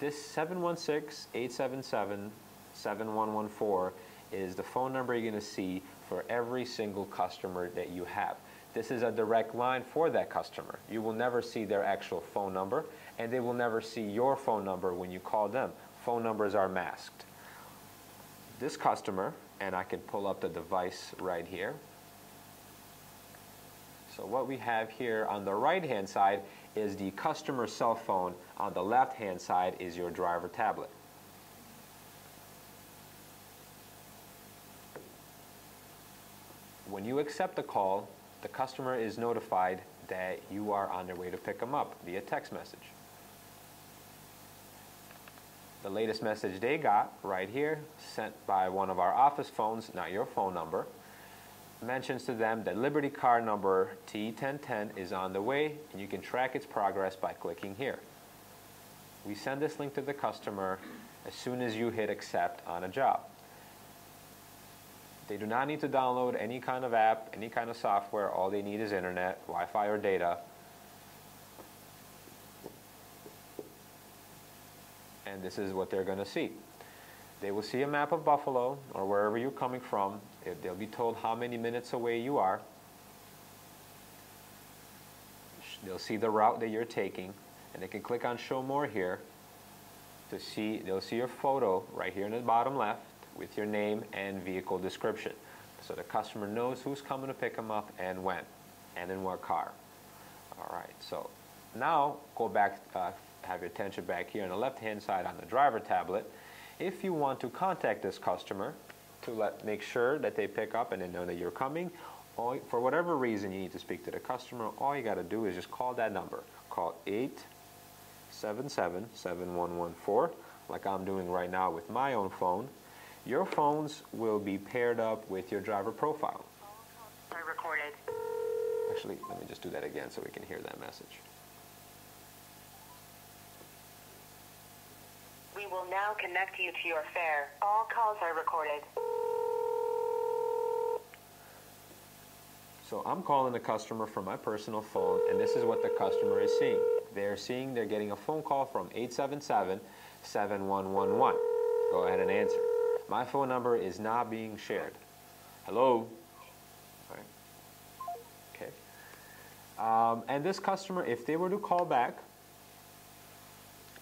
This 716-877-7114 is the phone number you're going to see for every single customer that you have. This is a direct line for that customer. You will never see their actual phone number, and they will never see your phone number when you call them phone numbers are masked. This customer, and I can pull up the device right here. So what we have here on the right hand side is the customer cell phone. On the left hand side is your driver tablet. When you accept the call, the customer is notified that you are on their way to pick them up via text message. The latest message they got right here, sent by one of our office phones, not your phone number, mentions to them that Liberty car number T1010 is on the way and you can track its progress by clicking here. We send this link to the customer as soon as you hit accept on a job. They do not need to download any kind of app, any kind of software. All they need is internet, Wi-Fi or data. And this is what they're going to see. They will see a map of Buffalo or wherever you're coming from. They'll be told how many minutes away you are. They'll see the route that you're taking, and they can click on Show More here to see, they'll see your photo right here in the bottom left with your name and vehicle description. So the customer knows who's coming to pick them up and when, and in what car. All right, so now go back, uh, have your attention back here on the left-hand side on the driver tablet. If you want to contact this customer to let, make sure that they pick up and they know that you're coming, or for whatever reason you need to speak to the customer, all you got to do is just call that number. Call 877-7114, like I'm doing right now with my own phone. Your phones will be paired up with your driver profile. recorded. Actually, let me just do that again so we can hear that message. We will now connect you to your fare. All calls are recorded. So I'm calling the customer from my personal phone, and this is what the customer is seeing. They're seeing they're getting a phone call from 877-7111. Go ahead and answer. My phone number is not being shared. Hello? Okay. Um, and this customer, if they were to call back,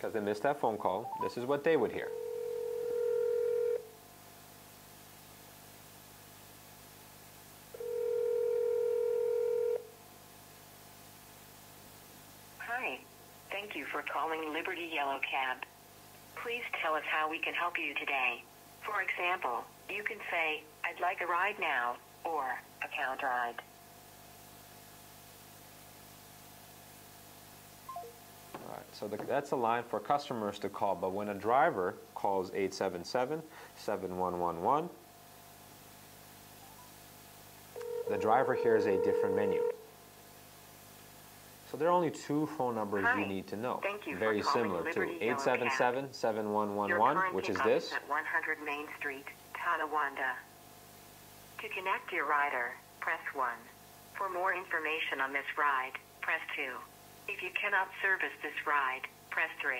because they missed that phone call, this is what they would hear. Hi. Thank you for calling Liberty Yellow Cab. Please tell us how we can help you today. For example, you can say, I'd like a ride now, or a account ride. All right, so the, that's a line for customers to call, but when a driver calls 877-7111, the driver hears a different menu. So there are only two phone numbers Hi. you need to know. Thank you Very similar to Liberty Yellow Cab. 877-7111, Your current which is this. at 100 Main Street, Tonawanda. To connect your rider, press 1. For more information on this ride, press 2. If you cannot service this ride, press 3.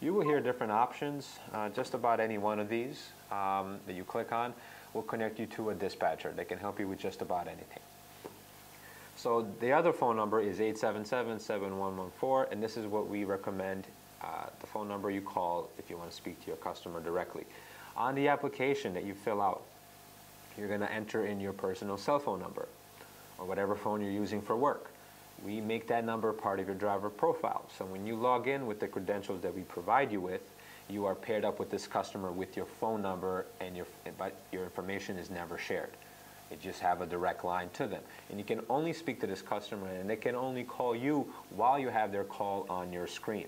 You will hear different options. Uh, just about any one of these um, that you click on will connect you to a dispatcher. They can help you with just about anything. So the other phone number is 877-7114, and this is what we recommend, uh, the phone number you call if you want to speak to your customer directly. On the application that you fill out, you're going to enter in your personal cell phone number or whatever phone you're using for work. We make that number part of your driver profile. So when you log in with the credentials that we provide you with, you are paired up with this customer with your phone number and your, but your information is never shared. You just have a direct line to them. And you can only speak to this customer and they can only call you while you have their call on your screen.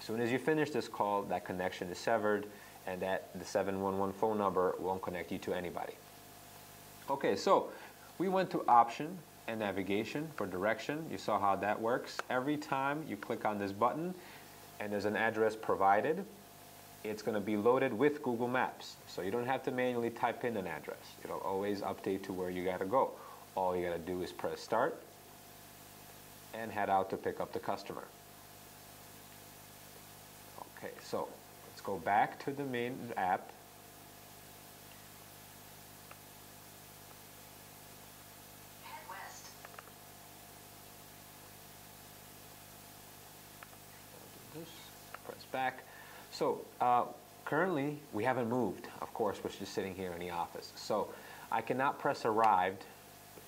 As soon as you finish this call, that connection is severed and that the 711 phone number won't connect you to anybody. Okay, so we went to option and navigation for direction. You saw how that works. Every time you click on this button and there's an address provided, it's going to be loaded with Google Maps. So you don't have to manually type in an address. It'll always update to where you got to go. All you got to do is press start and head out to pick up the customer. Okay, so let's go back to the main app. this, press back. So uh, currently we haven't moved, of course, we're just sitting here in the office. So I cannot press arrived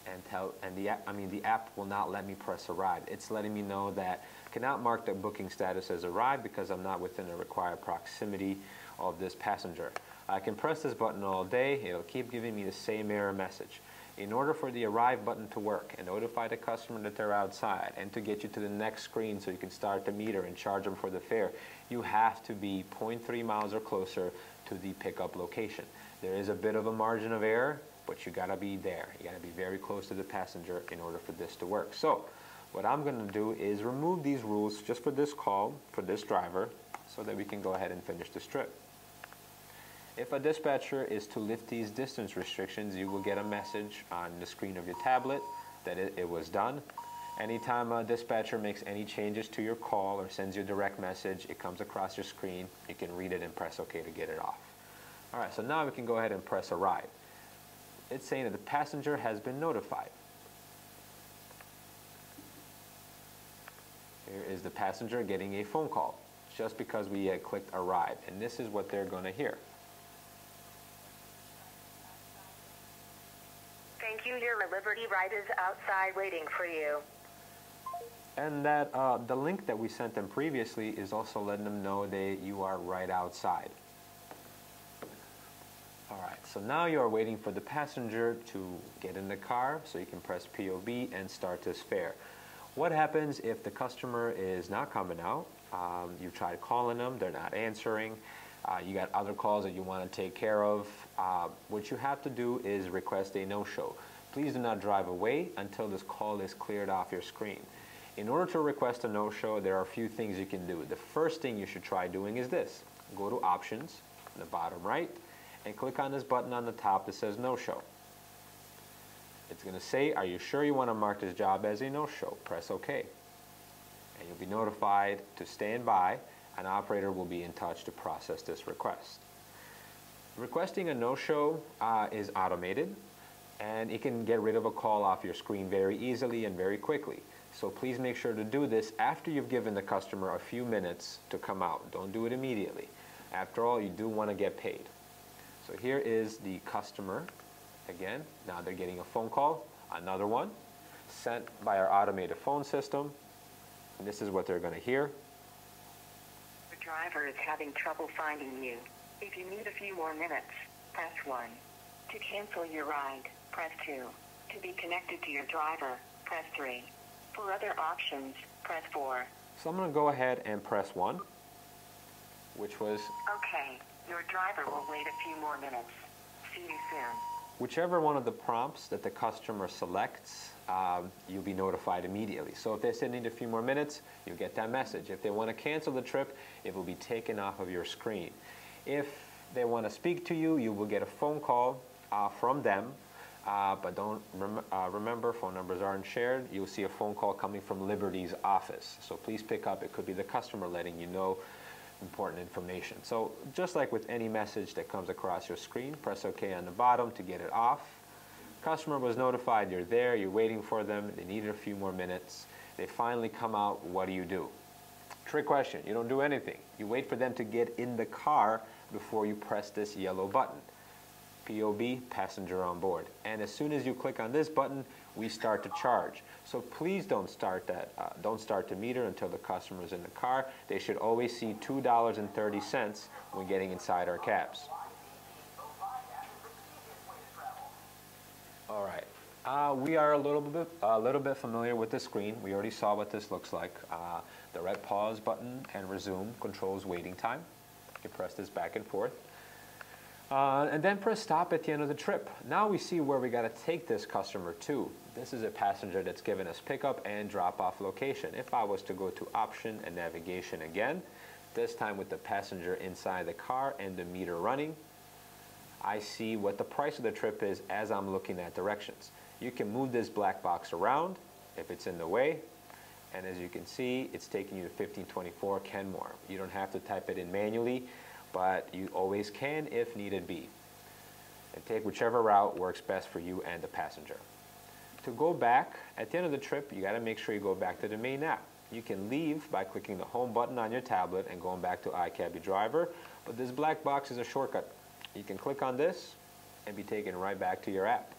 and tell, and the app, I mean the app will not let me press arrived. It's letting me know that cannot mark the booking status as arrived because I'm not within the required proximity of this passenger. I can press this button all day, it'll keep giving me the same error message. In order for the arrive button to work and notify the customer that they're outside and to get you to the next screen so you can start the meter and charge them for the fare, you have to be 0.3 miles or closer to the pickup location. There is a bit of a margin of error, but you gotta be there. You gotta be very close to the passenger in order for this to work. So, what I'm gonna do is remove these rules just for this call, for this driver, so that we can go ahead and finish this trip. If a dispatcher is to lift these distance restrictions, you will get a message on the screen of your tablet that it, it, was done. Anytime a dispatcher makes any changes to your call or sends you a direct message, it comes across your screen. You can read it and press OK to get it off. All right, so now we can go ahead and press arrive. It's saying that the passenger has been notified. Here is the passenger getting a phone call just because we had clicked arrive, and this is what they're going to hear. Thank you. Your Liberty ride is outside waiting for you. And that uh, the link that we sent them previously is also letting them know that you are right outside. All right, so now you are waiting for the passenger to get in the car so you can press POB and start this fare. What happens if the customer is not coming out? Um, you tried calling them, they're not answering. Uh, you got other calls that you want to take care of. Uh, what you have to do is request a no-show. Please do not drive away until this call is cleared off your screen. In order to request a no-show, there are a few things you can do. The first thing you should try doing is this. Go to Options, in the bottom right, and click on this button on the top that says no-show. It's going to say, are you sure you want to mark this job as a no-show? Press OK. And you'll be notified to stand by. An operator will be in touch to process this request. Requesting a no-show uh, is automated, and it can get rid of a call off your screen very easily and very quickly. So please make sure to do this after you've given the customer a few minutes to come out. Don't do it immediately. After all, you do want to get paid. So here is the customer. Again, now they're getting a phone call, another one, sent by our automated phone system. And this is what they're going to hear. The driver is having trouble finding you. If you need a few more minutes, press 1. To cancel your ride, press 2. To be connected to your driver, press 3. For other options, press 4. So I'm going to go ahead and press 1, which was Okay, your driver will wait a few more minutes. See you soon. Whichever one of the prompts that the customer selects, um, you'll be notified immediately. So if they still need a few more minutes, you'll get that message. If they want to cancel the trip, it will be taken off of your screen. If they want to speak to you, you will get a phone call uh, from them. Uh, but don't rem uh, remember, phone numbers aren't shared. You'll see a phone call coming from Liberty's office. So please pick up. It could be the customer letting you know important information. So just like with any message that comes across your screen, press OK on the bottom to get it off. Customer was notified you're there, you're waiting for them, they needed a few more minutes. They finally come out, what do you do? Trick question, you don't do anything. You wait for them to get in the car before you press this yellow button. POB, passenger on board. And as soon as you click on this button, we start to charge. So please don't start that, uh, don't start the meter until the customer is in the car. They should always see $2.30 when getting inside our cabs. All right. Uh, we are a little bit a little bit familiar with the screen. We already saw what this looks like. Uh, the red pause button and resume controls waiting time. You can press this back and forth. Uh, and then press stop at the end of the trip. Now we see where we got to take this customer to. This is a passenger that's given us pickup and drop off location. If I was to go to option and navigation again, this time with the passenger inside the car and the meter running, I see what the price of the trip is as I'm looking at directions. You can move this black box around if it's in the way, and as you can see, it's taking you to 1524 Kenmore. You don't have to type it in manually but you always can if needed be. And take whichever route works best for you and the passenger. To go back, at the end of the trip, you gotta make sure you go back to the main app. You can leave by clicking the home button on your tablet and going back to iCabbi Driver, but this black box is a shortcut. You can click on this and be taken right back to your app.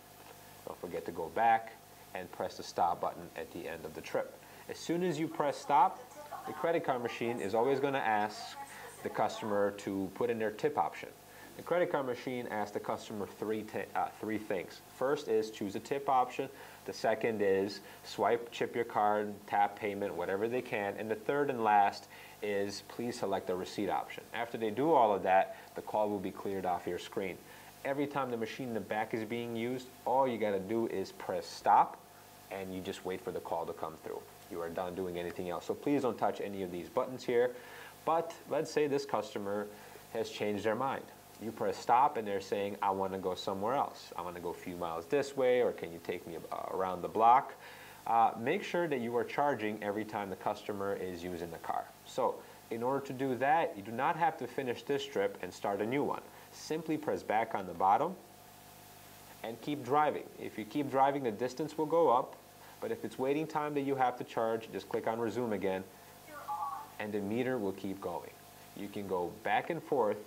Don't forget to go back and press the stop button at the end of the trip. As soon as you press stop, the credit card machine is always going to ask the customer to put in their tip option. The credit card machine asks the customer three, uh, three things. First is choose a tip option. The second is swipe, chip your card, tap payment, whatever they can. And the third and last is please select the receipt option. After they do all of that, the call will be cleared off your screen. Every time the machine in the back is being used, all you got to do is press stop and you just wait for the call to come through. You are done doing anything else. So please don't touch any of these buttons here. But let's say this customer has changed their mind. You press stop and they're saying, I want to go somewhere else. I want to go a few miles this way or can you take me uh, around the block? Uh, make sure that you are charging every time the customer is using the car. So in order to do that, you do not have to finish this trip and start a new one. Simply press back on the bottom and keep driving. If you keep driving, the distance will go up. But if it's waiting time that you have to charge, just click on resume again and the meter will keep going. You can go back and forth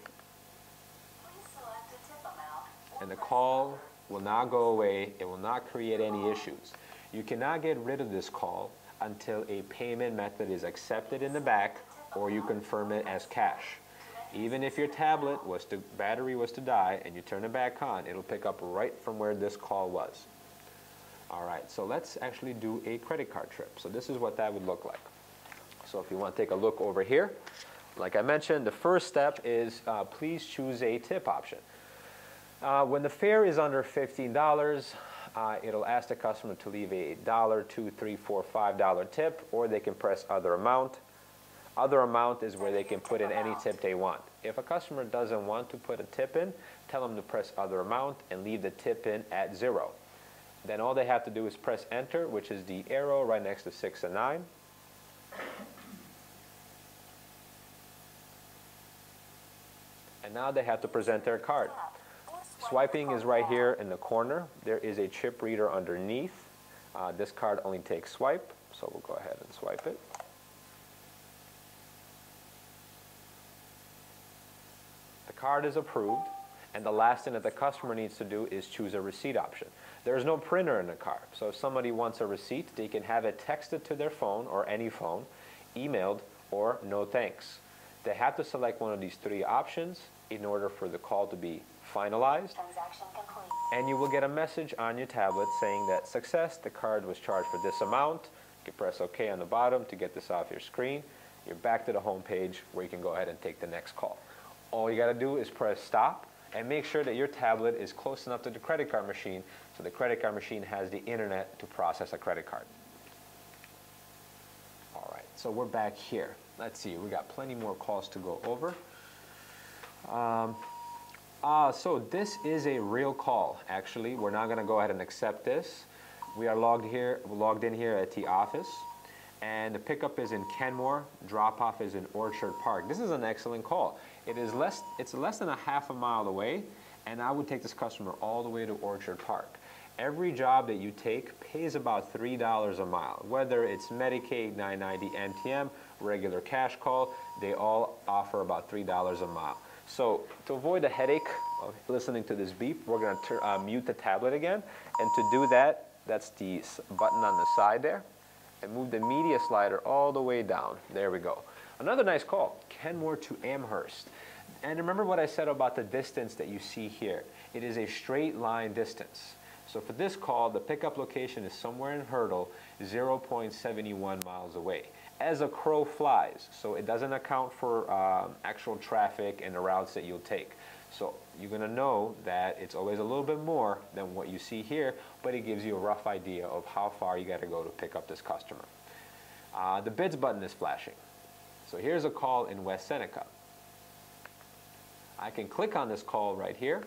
and the call will not go away. It will not create any issues. You cannot get rid of this call until a payment method is accepted in the back or you confirm it as cash. Even if your tablet was to, battery was to die and you turn it back on, it'll pick up right from where this call was. All right, so let's actually do a credit card trip. So this is what that would look like. So if you want to take a look over here, like I mentioned, the first step is uh, please choose a tip option. Uh, when the fare is under $15, uh, it'll ask the customer to leave a dollar, two, three, four, five dollar tip, or they can press other amount. Other amount is where they can put in any tip they want. If a customer doesn't want to put a tip in, tell them to press other amount and leave the tip in at zero. Then all they have to do is press enter, which is the arrow right next to six and nine. And now they have to present their card. Swiping is right here in the corner. There is a chip reader underneath. Uh, this card only takes swipe, so we'll go ahead and swipe it. The card is approved, and the last thing that the customer needs to do is choose a receipt option. There's no printer in the car, so if somebody wants a receipt, they can have it texted to their phone or any phone, emailed, or no thanks. They have to select one of these three options in order for the call to be finalized. And you will get a message on your tablet saying that success, the card was charged for this amount. You press OK on the bottom to get this off your screen. You're back to the home page where you can go ahead and take the next call. All you got to do is press stop and make sure that your tablet is close enough to the credit card machine so the credit card machine has the internet to process a credit card. All right, so we're back here. Let's see, we got plenty more calls to go over. Um, uh, so this is a real call, actually. We're not going to go ahead and accept this. We are logged here, logged in here at the office, and the pickup is in Kenmore, drop-off is in Orchard Park. This is an excellent call. It is less, it's less than a half a mile away, and I would take this customer all the way to Orchard Park. Every job that you take pays about $3 a mile, whether it's Medicaid, 990 NTM, regular cash call, they all offer about $3 a mile. So to avoid the headache of listening to this beep, we're going to uh, mute the tablet again. And to do that, that's the button on the side there. And move the media slider all the way down. There we go. Another nice call, Kenmore to Amherst. And remember what I said about the distance that you see here. It is a straight line distance. So for this call, the pickup location is somewhere in Hertel, 0.71 miles away as a crow flies. So it doesn't account for um, actual traffic and the routes that you'll take. So you're going to know that it's always a little bit more than what you see here, but it gives you a rough idea of how far you got to go to pick up this customer. Uh, the bids button is flashing. So here's a call in West Seneca. I can click on this call right here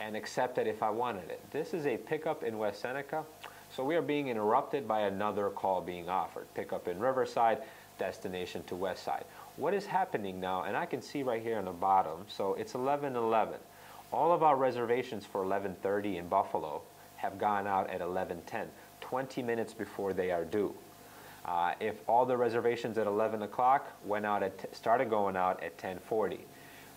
and accept it if I wanted it. This is a pickup in West Seneca. So we are being interrupted by another call being offered. Pickup in Riverside, destination to West Side. What is happening now, and I can see right here on the bottom, so it's 11:11. All of our reservations for 11:30 in Buffalo have gone out at 11:10, 20 minutes before they are due. Uh, if all the reservations at 11 o'clock went out at started going out at 10:40,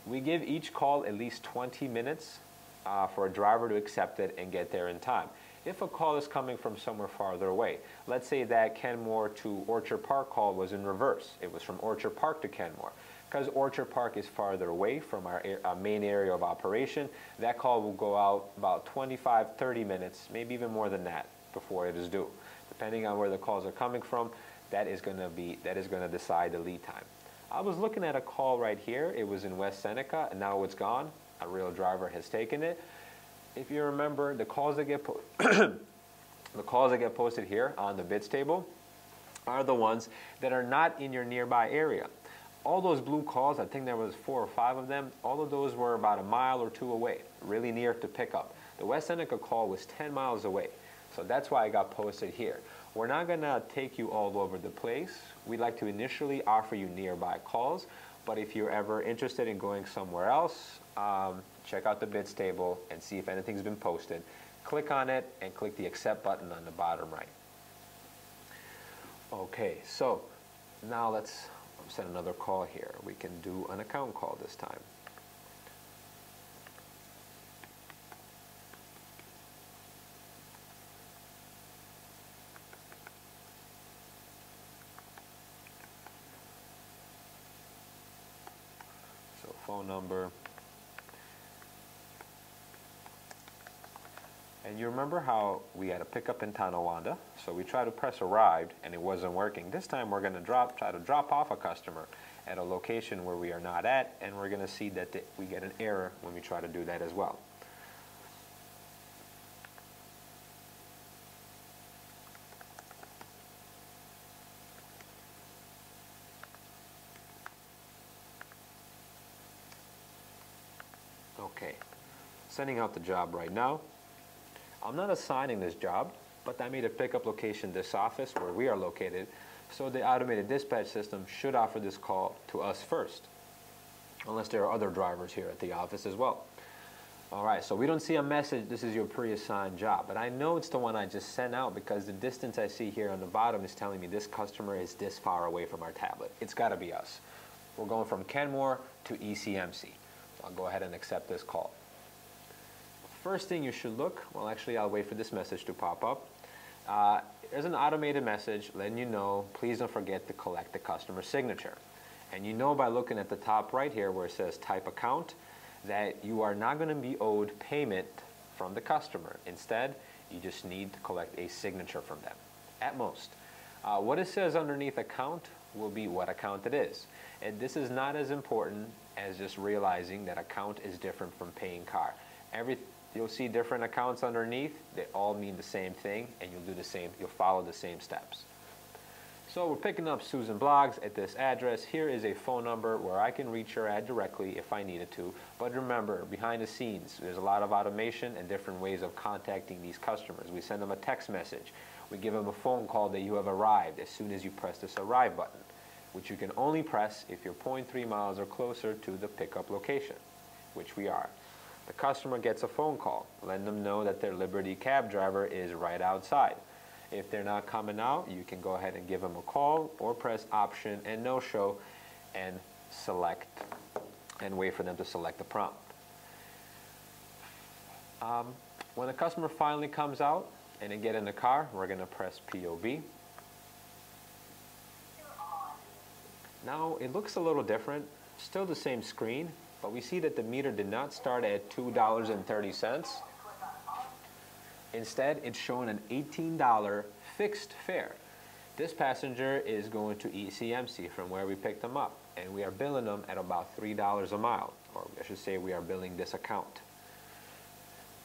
we give each call at least 20 minutes uh, for a driver to accept it and get there in time if a call is coming from somewhere farther away. Let's say that Kenmore to Orchard Park call was in reverse. It was from Orchard Park to Kenmore. Because Orchard Park is farther away from our, our main area of operation, that call will go out about 25, 30 minutes, maybe even more than that before it is due. Depending on where the calls are coming from, that is going to be that is going to decide the lead time. I was looking at a call right here. It was in West Seneca, and now it's gone. A real driver has taken it if you remember, the calls that get the calls that get posted here on the bids table are the ones that are not in your nearby area. All those blue calls, I think there was four or five of them, all of those were about a mile or two away, really near to pick up. The West Seneca call was 10 miles away, so that's why I got posted here. We're not to take you all over the place. We'd like to initially offer you nearby calls, but if you're ever interested in going somewhere else, um, check out the bids table and see if anything's been posted. Click on it and click the accept button on the bottom right. Okay, so now let's send another call here. We can do an account call this time. So number And you remember how we had a pickup in Tonawanda, so we tried to press arrived and it wasn't working. This time we're going to drop, try to drop off a customer at a location where we are not at, and we're going to see that we get an error when we try to do that as well. Okay, sending out the job right now. I'm not assigning this job, but I made a pickup location this office where we are located, so the automated dispatch system should offer this call to us first, unless there are other drivers here at the office as well. All right, so we don't see a message, this is your pre-assigned job, but I know it's the one I just sent out because the distance I see here on the bottom is telling me this customer is this far away from our tablet. It's gotta be us. We're going from Kenmore to ECMC. I'll go ahead and accept this call. First thing you should look, well actually I'll wait for this message to pop up. Uh, there's an automated message letting you know, please don't forget to collect the customer signature. And you know by looking at the top right here where it says type account, that you are not going to be owed payment from the customer. Instead, you just need to collect a signature from them, at most. Uh, what it says underneath account will be what account it is. And this is not as important as just realizing that account is different from paying car. Every, you'll see different accounts underneath. They all mean the same thing, and you'll do the same. You'll follow the same steps. So we're picking up Susan Blogs at this address. Here is a phone number where I can reach her at directly if I needed to. But remember, behind the scenes, there's a lot of automation and different ways of contacting these customers. We send them a text message. We give them a phone call that you have arrived as soon as you press this arrive button, which you can only press if you're 0.3 miles or closer to the pickup location, which we are. The customer gets a phone call, letting them know that their Liberty cab driver is right outside. If they're not coming out, you can go ahead and give them a call or press option and no show and select and wait for them to select the prompt. Um, when the customer finally comes out and they get in the car, we're going to press POB. Now it looks a little different, still the same screen, but we see that the meter did not start at $2.30. Instead, it's showing an $18 fixed fare. This passenger is going to ECMC from where we picked them up, and we are billing them at about $3 a mile, or I should say we are billing this account.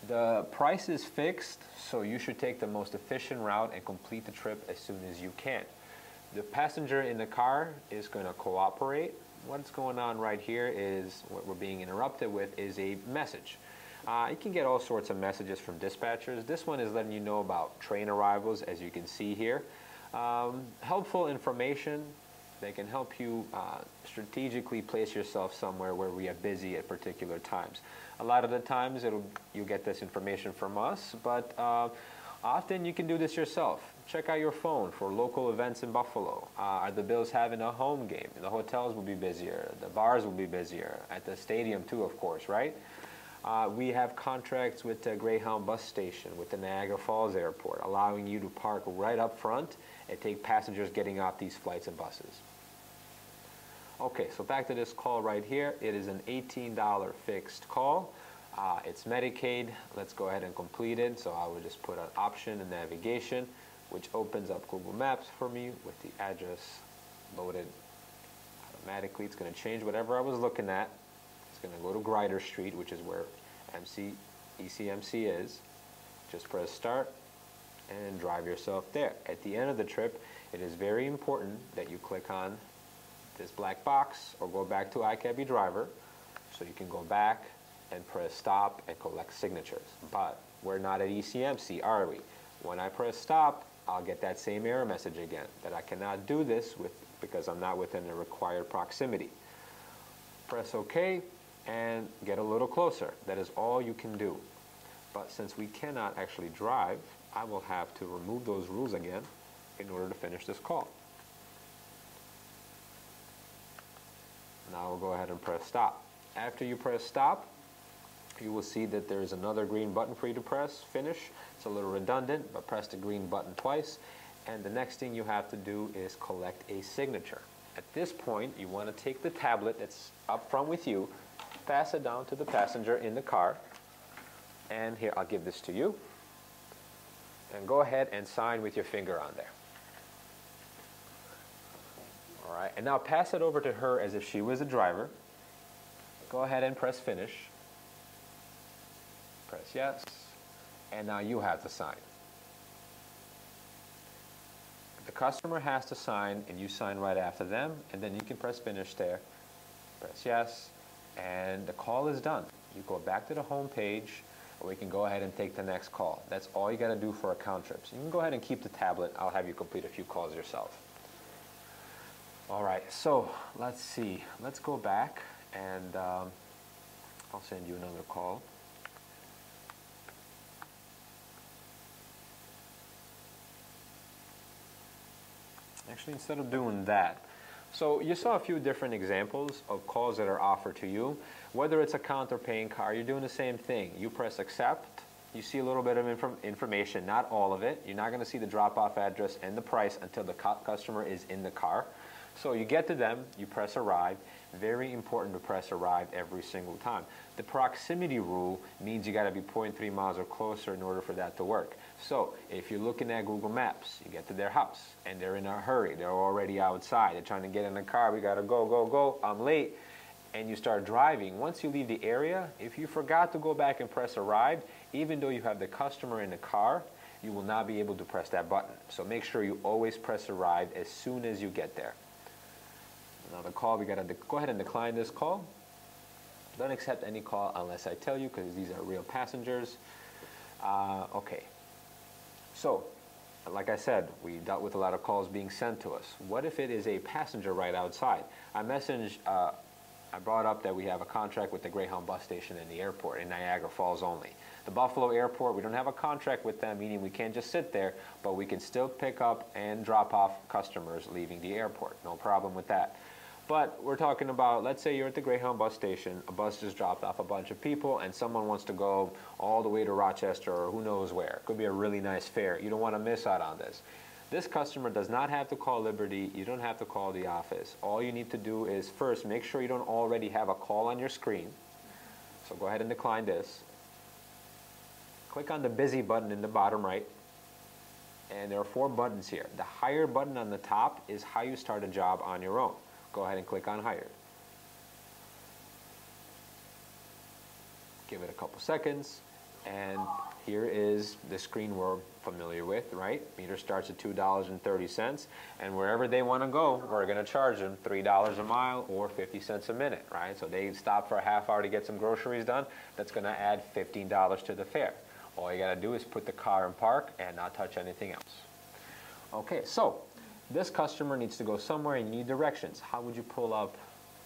The price is fixed, so you should take the most efficient route and complete the trip as soon as you can. The passenger in the car is going to cooperate. What's going on right here is what we're being interrupted with is a message. Uh, you can get all sorts of messages from dispatchers. This one is letting you know about train arrivals, as you can see here. Um, helpful information. They can help you uh, strategically place yourself somewhere where we are busy at particular times. A lot of the times it'll, you get this information from us, but uh, often you can do this yourself. Check out your phone for local events in Buffalo. Uh, are the Bills having a home game? The hotels will be busier. The bars will be busier. At the stadium too, of course, right? Uh, we have contracts with the Greyhound bus station, with the Niagara Falls Airport, allowing you to park right up front and take passengers getting off these flights and buses. Okay, so back to this call right here. It is an $18 fixed call. Uh, it's Medicaid. Let's go ahead and complete it. So I would just put an option in navigation, which opens up Google Maps for me with the address loaded automatically. It's going to change whatever I was looking at. It's going to go to Grider Street, which is where MC, ECMC is. Just press start and drive yourself there. At the end of the trip, it is very important that you click on this black box or go back to iCabbi driver so you can go back and press stop and collect signatures. But we're not at ECMC, are we? When I press stop, I'll get that same error message again that I cannot do this with because I'm not within the required proximity. Press OK and get a little closer. That is all you can do. But since we cannot actually drive, I will have to remove those rules again in order to finish this call. Now we'll go ahead and press stop. After you press stop, you will see that there's another green button for you to press, finish. It's a little redundant, but press the green button twice. And the next thing you have to do is collect a signature. At this point, you want to take the tablet that's up front with you, pass it down to the passenger in the car. And here, I'll give this to you. And go ahead and sign with your finger on there. All right, and now pass it over to her as if she was a driver. Go ahead and press finish. Press yes. And now you have to sign. The customer has to sign and you sign right after them and then you can press finish there. Press yes and the call is done. You go back to the home page or we can go ahead and take the next call. That's all you got to do for account trips. You can go ahead and keep the tablet. I'll have you complete a few calls yourself. All right, so let's see. Let's go back and um, I'll send you another call. Actually, instead of doing that, so you saw a few different examples of calls that are offered to you. Whether it's a counter paying car, you're doing the same thing. You press accept, you see a little bit of inform information, not all of it. You're not going to see the drop-off address and the price until the customer is in the car. So you get to them, you press arrive. Very important to press arrive every single time. The proximity rule means you got to be 0.3 miles or closer in order for that to work. So if you're looking at Google Maps, you get to their house and they're in a hurry, they're already outside, they're trying to get in the car, we gotta go, go, go, I'm late, and you start driving, once you leave the area, if you forgot to go back and press arrive, even though you have the customer in the car, you will not be able to press that button. So make sure you always press arrive as soon as you get there. Now the call, we gotta go ahead and decline this call. Don't accept any call unless I tell you because these are real passengers. Uh, okay. So, like I said, we dealt with a lot of calls being sent to us. What if it is a passenger right outside? I messaged, uh, I brought up that we have a contract with the Greyhound bus station in the airport in Niagara Falls only. The Buffalo airport, we don't have a contract with them, meaning we can't just sit there, but we can still pick up and drop off customers leaving the airport. No problem with that. But we're talking about, let's say you're at the Greyhound bus station, a bus just dropped off a bunch of people, and someone wants to go all the way to Rochester or who knows where. It could be a really nice fare. You don't want to miss out on this. This customer does not have to call Liberty. You don't have to call the office. All you need to do is first make sure you don't already have a call on your screen. So go ahead and decline this. Click on the busy button in the bottom right. And there are four buttons here. The higher button on the top is how you start a job on your own go ahead and click on Hired. Give it a couple seconds, and here is the screen we're familiar with, right? Meter starts at $2.30, and wherever they want to go, we're going to charge them $3 a mile or 50 cents a minute, right? So they stop for a half hour to get some groceries done, that's going to add $15 to the fare. All you got to do is put the car in park and not touch anything else. Okay, so this customer needs to go somewhere and you need directions. How would you pull up,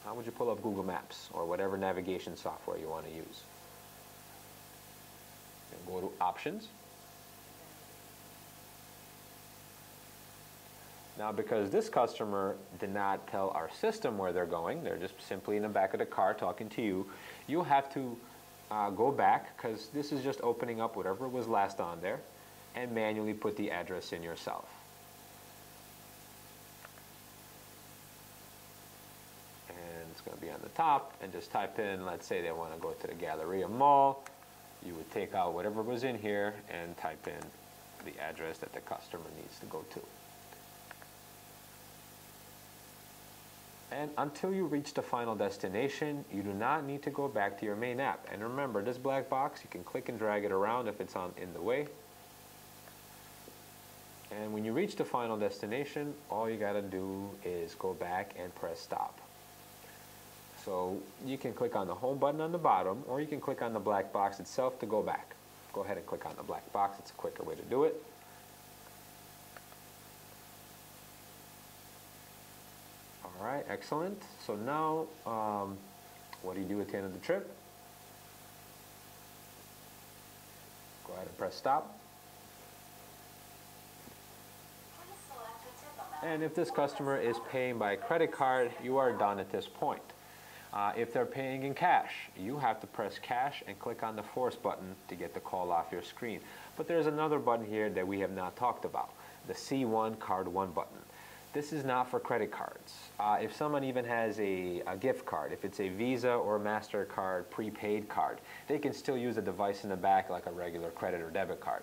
how would you pull up Google Maps or whatever navigation software you want to use? go to Options. Now because this customer did not tell our system where they're going, they're just simply in the back of the car talking to you, you'll have to uh, go back because this is just opening up whatever was last on there and manually put the address in yourself. going to be on the top and just type in, let's say they want to go to the Galleria Mall. You would take out whatever was in here and type in the address that the customer needs to go to. And until you reach the final destination, you do not need to go back to your main app. And remember, this black box, you can click and drag it around if it's on in the way. And when you reach the final destination, all you got to do is go back and press stop. So you can click on the home button on the bottom or you can click on the black box itself to go back. Go ahead and click on the black box. It's a quicker way to do it. All right, excellent. So now, um, what do you do at the end of the trip? Go ahead and press stop. And if this customer is paying by credit card, you are done at this point. Uh, if they're paying in cash, you have to press cash and click on the force button to get the call off your screen. But there's another button here that we have not talked about, the C1 Card 1 button. This is not for credit cards. Uh, if someone even has a, a, gift card, if it's a Visa or MasterCard prepaid card, they can still use a device in the back like a regular credit or debit card.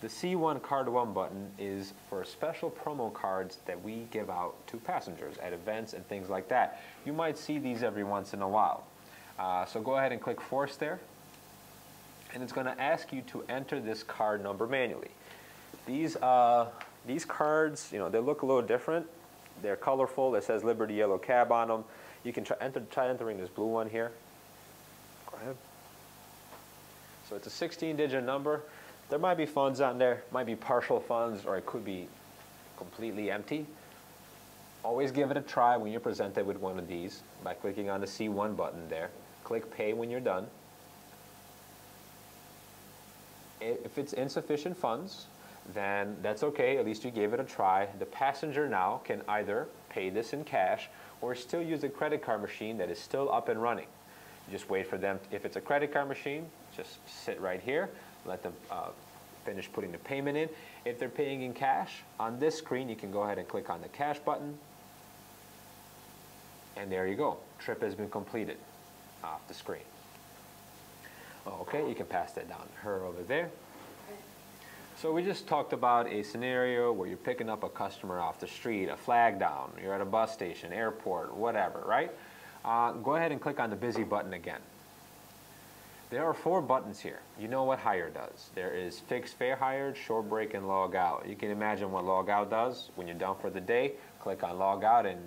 The C1 Card 1 button is for special promo cards that we give out to passengers at events and things like that. You might see these every once in a while. Uh, so go ahead and click Force there. And it's going to ask you to enter this card number manually. These, uh, these cards, you know, they look a little different. They're colorful. It says Liberty Yellow Cab on them. You can try, enter, try entering this blue one here. Go ahead. So it's a 16-digit number. There might be funds on there, might be partial funds, or it could be completely empty. Always give it a try when you're presented with one of these by clicking on the C1 button there. Click Pay when you're done. If it's insufficient funds, then that's okay, at least you gave it a try. The passenger now can either pay this in cash or still use a credit card machine that is still up and running. You just wait for them, if it's a credit card machine, just sit right here let them uh, finish putting the payment in. If they're paying in cash, on this screen you can go ahead and click on the cash button and there you go. Trip has been completed off the screen. Okay, you can pass that down to her over there. So we just talked about a scenario where you're picking up a customer off the street, a flag down, you're at a bus station, airport, whatever, right? Uh, go ahead and click on the busy button again. There are four buttons here. You know what hire does. There is fixed fare hired, short break, and log out. You can imagine what log out does. When you're done for the day, click on log out and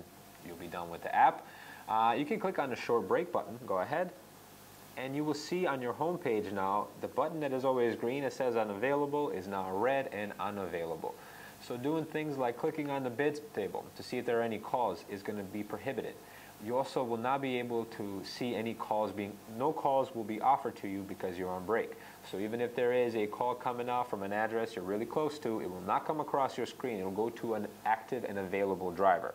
you'll be done with the app. Uh, you can click on the short break button, go ahead, and you will see on your home page now, the button that is always green it says unavailable is now red and unavailable. So doing things like clicking on the bids table to see if there are any calls is going to be prohibited you also will not be able to see any calls being, no calls will be offered to you because you're on break. So even if there is a call coming out from an address you're really close to, it will not come across your screen. It will go to an active and available driver.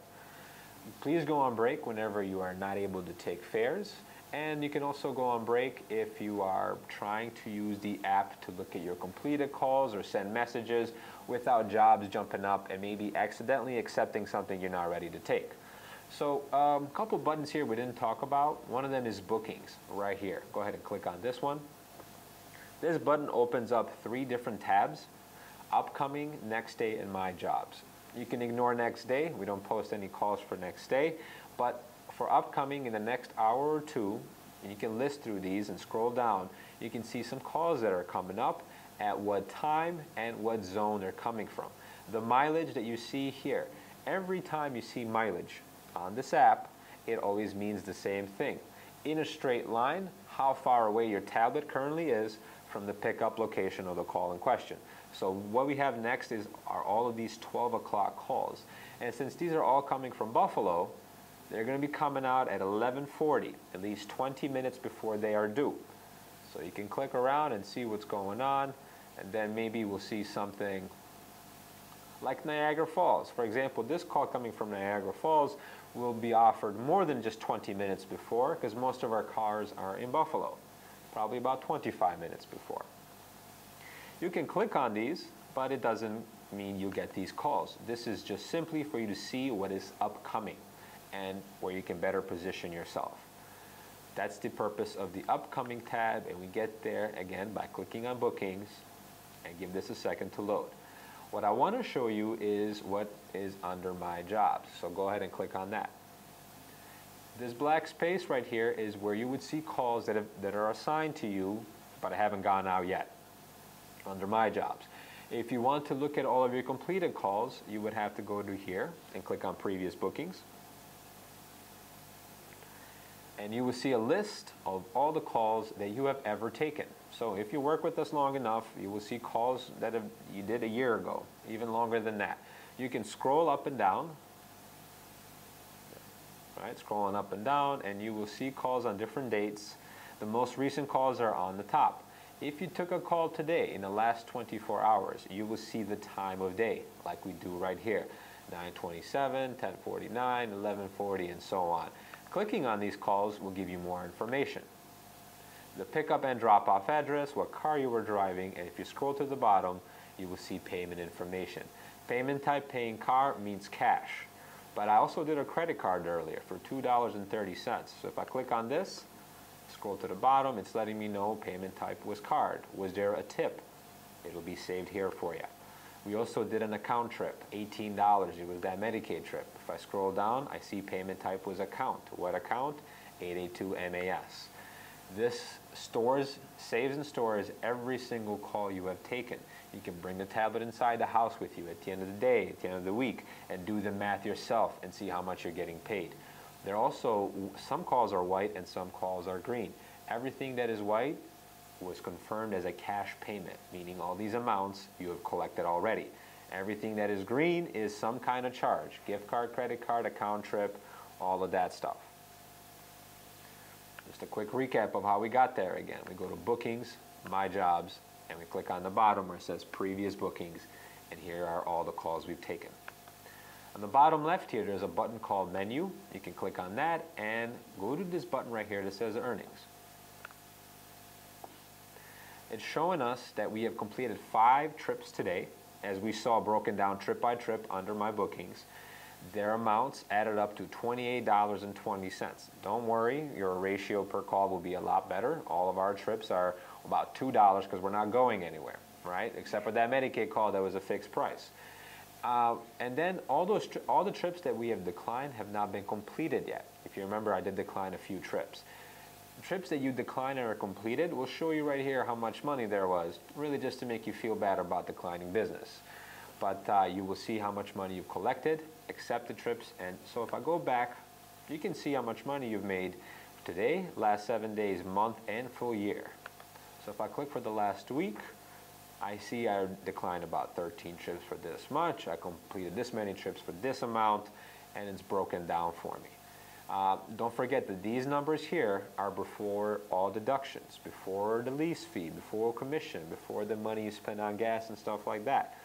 Please go on break whenever you are not able to take fares. And you can also go on break if you are trying to use the app to look at your completed calls or send messages without jobs jumping up and maybe accidentally accepting something you're not ready to take. So a um, couple buttons here we didn't talk about. One of them is bookings right here. Go ahead and click on this one. This button opens up three different tabs, upcoming, next day, and my jobs. You can ignore next day. We don't post any calls for next day. But for upcoming in the next hour or two, you can list through these and scroll down. You can see some calls that are coming up, at what time and what zone they're coming from. The mileage that you see here, every time you see mileage, on this app, it always means the same thing. In a straight line, how far away your tablet currently is from the pickup location of the call in question. So what we have next is are all of these 12 o'clock calls. And since these are all coming from Buffalo, they're going to be coming out at 1140, at least 20 minutes before they are due. So you can click around and see what's going on, and then maybe we'll see something like Niagara Falls. For example, this call coming from Niagara Falls will be offered more than just 20 minutes before because most of our cars are in Buffalo, probably about 25 minutes before. You can click on these, but it doesn't mean you get these calls. This is just simply for you to see what is upcoming and where you can better position yourself. That's the purpose of the upcoming tab and we get there again by clicking on bookings and give this a second to load. What I want to show you is what is under my jobs. So go ahead and click on that. This black space right here is where you would see calls that, have, that are assigned to you, but haven't gone out yet, under my jobs. If you want to look at all of your completed calls, you would have to go to here and click on previous bookings. And you will see a list of all the calls that you have ever taken. So if you work with us long enough, you will see calls that have, you did a year ago, even longer than that. You can scroll up and down, right, scrolling up and down, and you will see calls on different dates. The most recent calls are on the top. If you took a call today in the last 24 hours, you will see the time of day, like we do right here. 927, 1049, 1140, and so on. Clicking on these calls will give you more information the pickup and drop-off address, what car you were driving, and if you scroll to the bottom, you will see payment information. Payment type paying car means cash. But I also did a credit card earlier for $2.30. So if I click on this, scroll to the bottom, it's letting me know payment type was card. Was there a tip? It'll be saved here for you. We also did an account trip, $18. It was that Medicaid trip. If I scroll down, I see payment type was account. What account? 882 MAS. This stores, saves and stores every single call you have taken. You can bring the tablet inside the house with you at the end of the day, at the end of the week, and do the math yourself and see how much you're getting paid. There also, some calls are white and some calls are green. Everything that is white was confirmed as a cash payment, meaning all these amounts you have collected already. Everything that is green is some kind of charge, gift card, credit card, account trip, all of that stuff. Just a quick recap of how we got there again. We go to bookings, my jobs, and we click on the bottom where it says previous bookings, and here are all the calls we've taken. On the bottom left here, there's a button called menu. You can click on that and go to this button right here that says earnings. It's showing us that we have completed five trips today, as we saw broken down trip by trip under my bookings. Their amounts added up to $28.20. Don't worry, your ratio per call will be a lot better. All of our trips are about $2 because we're not going anywhere. right? Except for that Medicaid call that was a fixed price. Uh, and then all those all the trips that we have declined have not been completed yet. If you remember, I did decline a few trips. Trips that you decline and are completed will show you right here how much money there was, really just to make you feel bad about declining business. But uh, you will see how much money you've collected, accepted trips, and so if I go back, you can see how much money you've made today, last seven days, month, and full year. So if I click for the last week, I see I declined about 13 trips for this much. I completed this many trips for this amount, and it's broken down for me. Uh, don't forget that these numbers here are before all deductions, before the lease fee, before commission, before the money you spend on gas and stuff like that.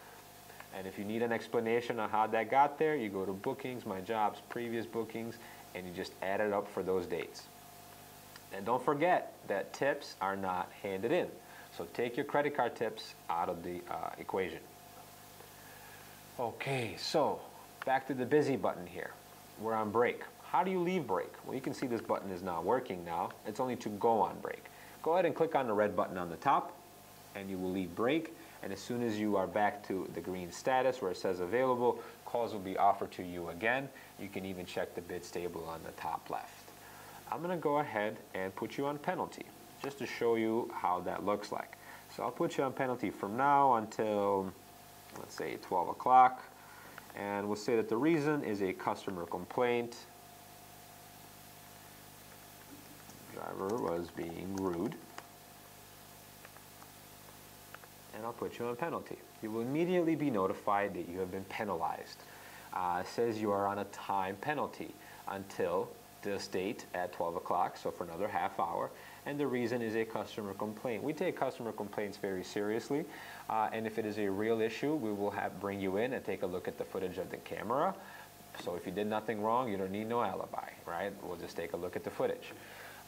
And if you need an explanation on how that got there, you go to bookings, my jobs, previous bookings, and you just add it up for those dates. And don't forget that tips are not handed in. So take your credit card tips out of the uh, equation. Okay, so back to the busy button here. We're on break. How do you leave break? Well, you can see this button is not working now. It's only to go on break. Go ahead and click on the red button on the top, and you will leave break. And as soon as you are back to the green status where it says available, calls will be offered to you again. You can even check the bids table on the top left. I'm going to go ahead and put you on penalty just to show you how that looks like. So I'll put you on penalty from now until, let's say, 12 o'clock. And we'll say that the reason is a customer complaint. Driver was being rude. And I'll put you on penalty. You will immediately be notified that you have been penalized. Uh, says you are on a time penalty until this date at 12 o'clock, so for another half hour. And the reason is a customer complaint. We take customer complaints very seriously. Uh, and if it is a real issue, we will have bring you in and take a look at the footage of the camera. So if you did nothing wrong, you don't need no alibi, right? We'll just take a look at the footage.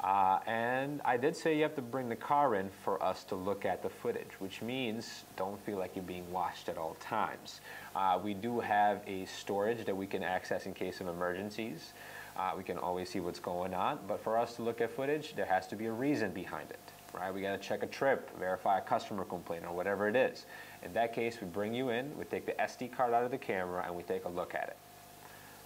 Uh, and I did say you have to bring the car in for us to look at the footage, which means don't feel like you're being watched at all times. Uh, we do have a storage that we can access in case of emergencies. Uh, we can always see what's going on, but for us to look at footage, there has to be a reason behind it, right? We got to check a trip, verify a customer complaint, or whatever it is. In that case, we bring you in, we take the SD card out of the camera, and we take a look at it.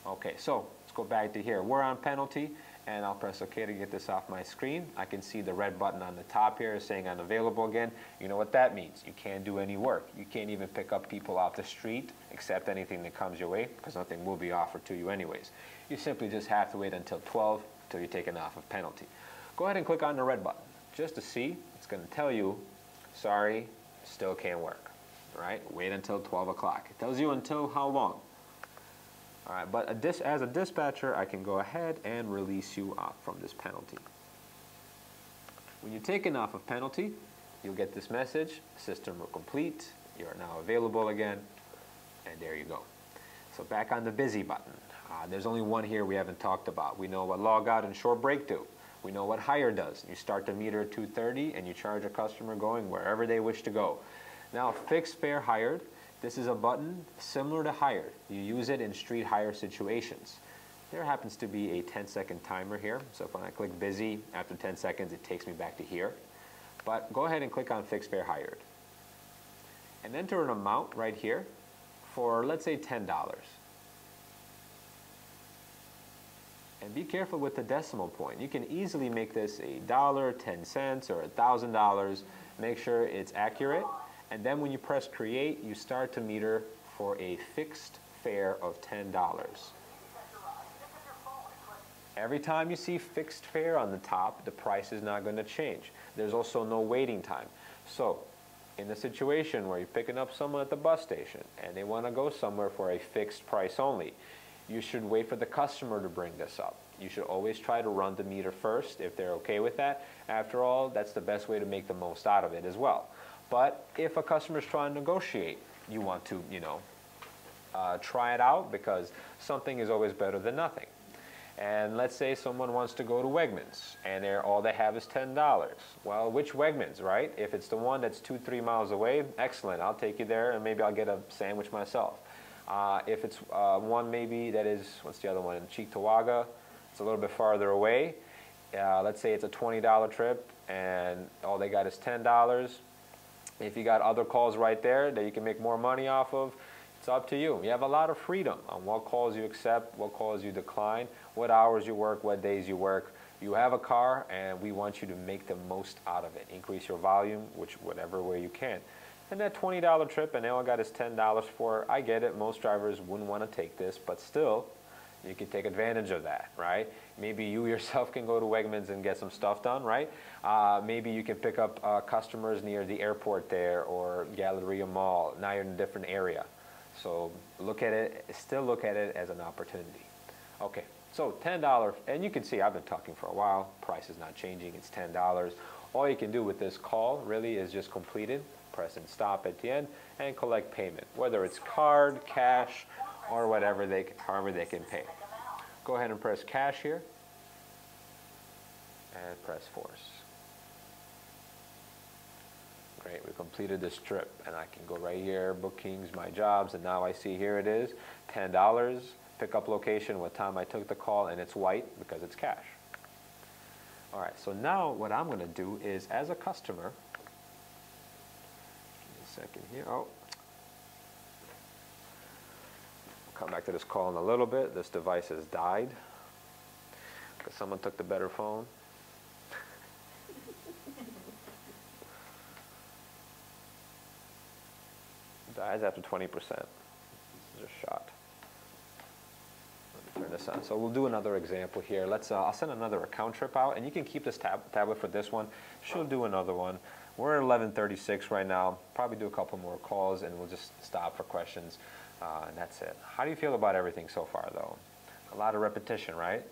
Okay, so let's go back to here. We're on penalty, and I'll press OK to get this off my screen. I can see the red button on the top here saying unavailable again. You know what that means. You can't do any work. You can't even pick up people off the street, accept anything that comes your way, because nothing will be offered to you anyways you simply just have to wait until 12 until you're taken off of penalty. Go ahead and click on the red button just to see. It's going to tell you, sorry, still can't work. Right, wait until 12 o'clock. It tells you until how long. All right, but a as a dispatcher, I can go ahead and release you off from this penalty. When you're taken off of penalty, you'll get this message, system complete, you are now available again, and there you go. So back on the busy button. Uh, there's only one here we haven't talked about. We know what log out and short break do. We know what hire does. You start the meter at 230 and you charge a customer going wherever they wish to go. Now fixed fare hired, this is a button similar to hired. You use it in street hire situations. There happens to be a 10 second timer here. So if I click busy, after 10 seconds it takes me back to here. But go ahead and click on fixed fare hired. And enter an amount right here for let's say $10. And be careful with the decimal point. You can easily make this a dollar, 10 cents, or a thousand dollars. Make sure it's accurate. And then when you press create, you start to meter for a fixed fare of $10. Every time you see fixed fare on the top, the price is not going to change. There's also no waiting time. So in a situation where you're picking up someone at the bus station and they want to go somewhere for a fixed price only, you should wait for the customer to bring this up. You should always try to run the meter first if they're okay with that. After all, that's the best way to make the most out of it as well. But if a customer is trying to negotiate, you want to, you know, uh, try it out because something is always better than nothing. And let's say someone wants to go to Wegmans and they're, all they have is $10. Well, which Wegmans, right? If it's the one that's two, three miles away, excellent. I'll take you there and maybe I'll get a sandwich myself. Uh, if it's uh, one maybe that is, what's the other one, in Cheektowaga, it's a little bit farther away. Uh, let's say it's a $20 trip and all they got is $10. If you got other calls right there that you can make more money off of, it's up to you. You have a lot of freedom on what calls you accept, what calls you decline, what hours you work, what days you work. You have a car and we want you to make the most out of it. Increase your volume, which whatever way you can. And that $20 trip and all I got is $10 for, I get it, most drivers wouldn't want to take this, but still, you can take advantage of that, right? Maybe you yourself can go to Wegmans and get some stuff done, right? Uh, maybe you can pick up uh, customers near the airport there or Galleria Mall. Now you're in a different area. So look at it, still look at it as an opportunity. Okay, so $10, and you can see I've been talking for a while. Price is not changing, it's $10. All you can do with this call really is just complete it, press and stop at the end, and collect payment, whether it's card, cash, or whatever they, however they can pay. Go ahead and press cash here, and press force. Great, we completed this trip, and I can go right here, bookings, my jobs, and now I see here it is, $10, pickup location, what time I took the call, and it's white because it's cash. All right, so now what I'm gonna do is, as a customer, a second here, oh, come back to this call in a little bit. This device has died because someone took the better phone. Dies after 20%. This is a shot. Let me turn this on. So we'll do another example here. Let's. Uh, I'll send another account trip out, and you can keep this tab tablet for this one. She'll do another one. We're at 11:36 right now. Probably do a couple more calls, and we'll just stop for questions. Uh, and that's it. How do you feel about everything so far, though? A lot of repetition, right?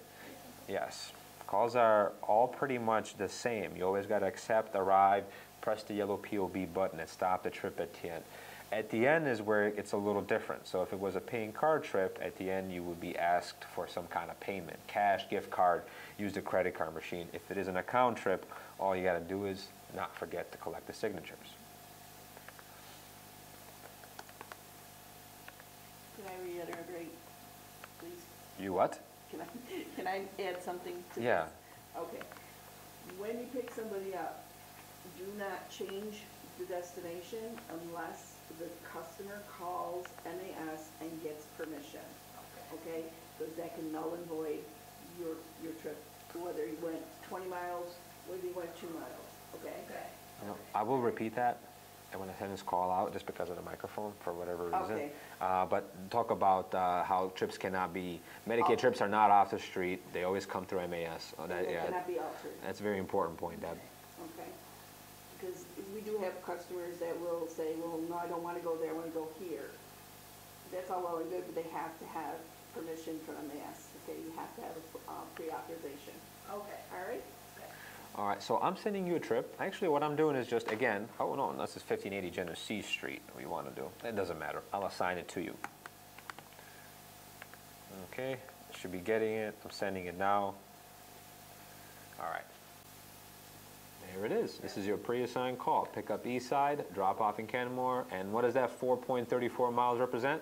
Yes. Calls are all pretty much the same. You always got to accept, arrive, press the yellow POB button, and stop the trip at the end. At the end is where it's a little different. So if it was a paying card trip, at the end you would be asked for some kind of payment. Cash, gift card, use the credit card machine. If it is an account trip, all you got to do is not forget to collect the signatures. Can I reiterate, please? You what? Can I, can I add something to this? Yeah. Okay. When you pick somebody up, do not change the destination unless the customer calls MAS and gets permission. Okay? Because that can null and void your, your trip, whether you went twenty miles, whether you went two miles, okay? Know, I will repeat that when I send this call out, just because of the microphone, for whatever reason. Okay. Uh, but talk about uh, how trips cannot be, Medicaid Oh. trips are not off the street. They always come through MAS. Oh, that- they yeah, cannot be altered. That's a very important point, Deb. Okay. Because we do have customers that will say, well, no, I don't want to go there, I want to go here. That's all well and good, but they have to have permission from MAS, okay? You have to have a uh, pre-authorization. Okay. All right? All right, so I'm sending you a trip. Actually, what I'm doing is just, again, oh no, this is 1580 Genesee Street we want to do. It doesn't matter. I'll assign it to you. Okay, should be getting it. I'm sending it now. All right. There it is. This is your pre-assigned call. Pick up east side, drop off in Kenmore, and what does that 4.34 miles represent?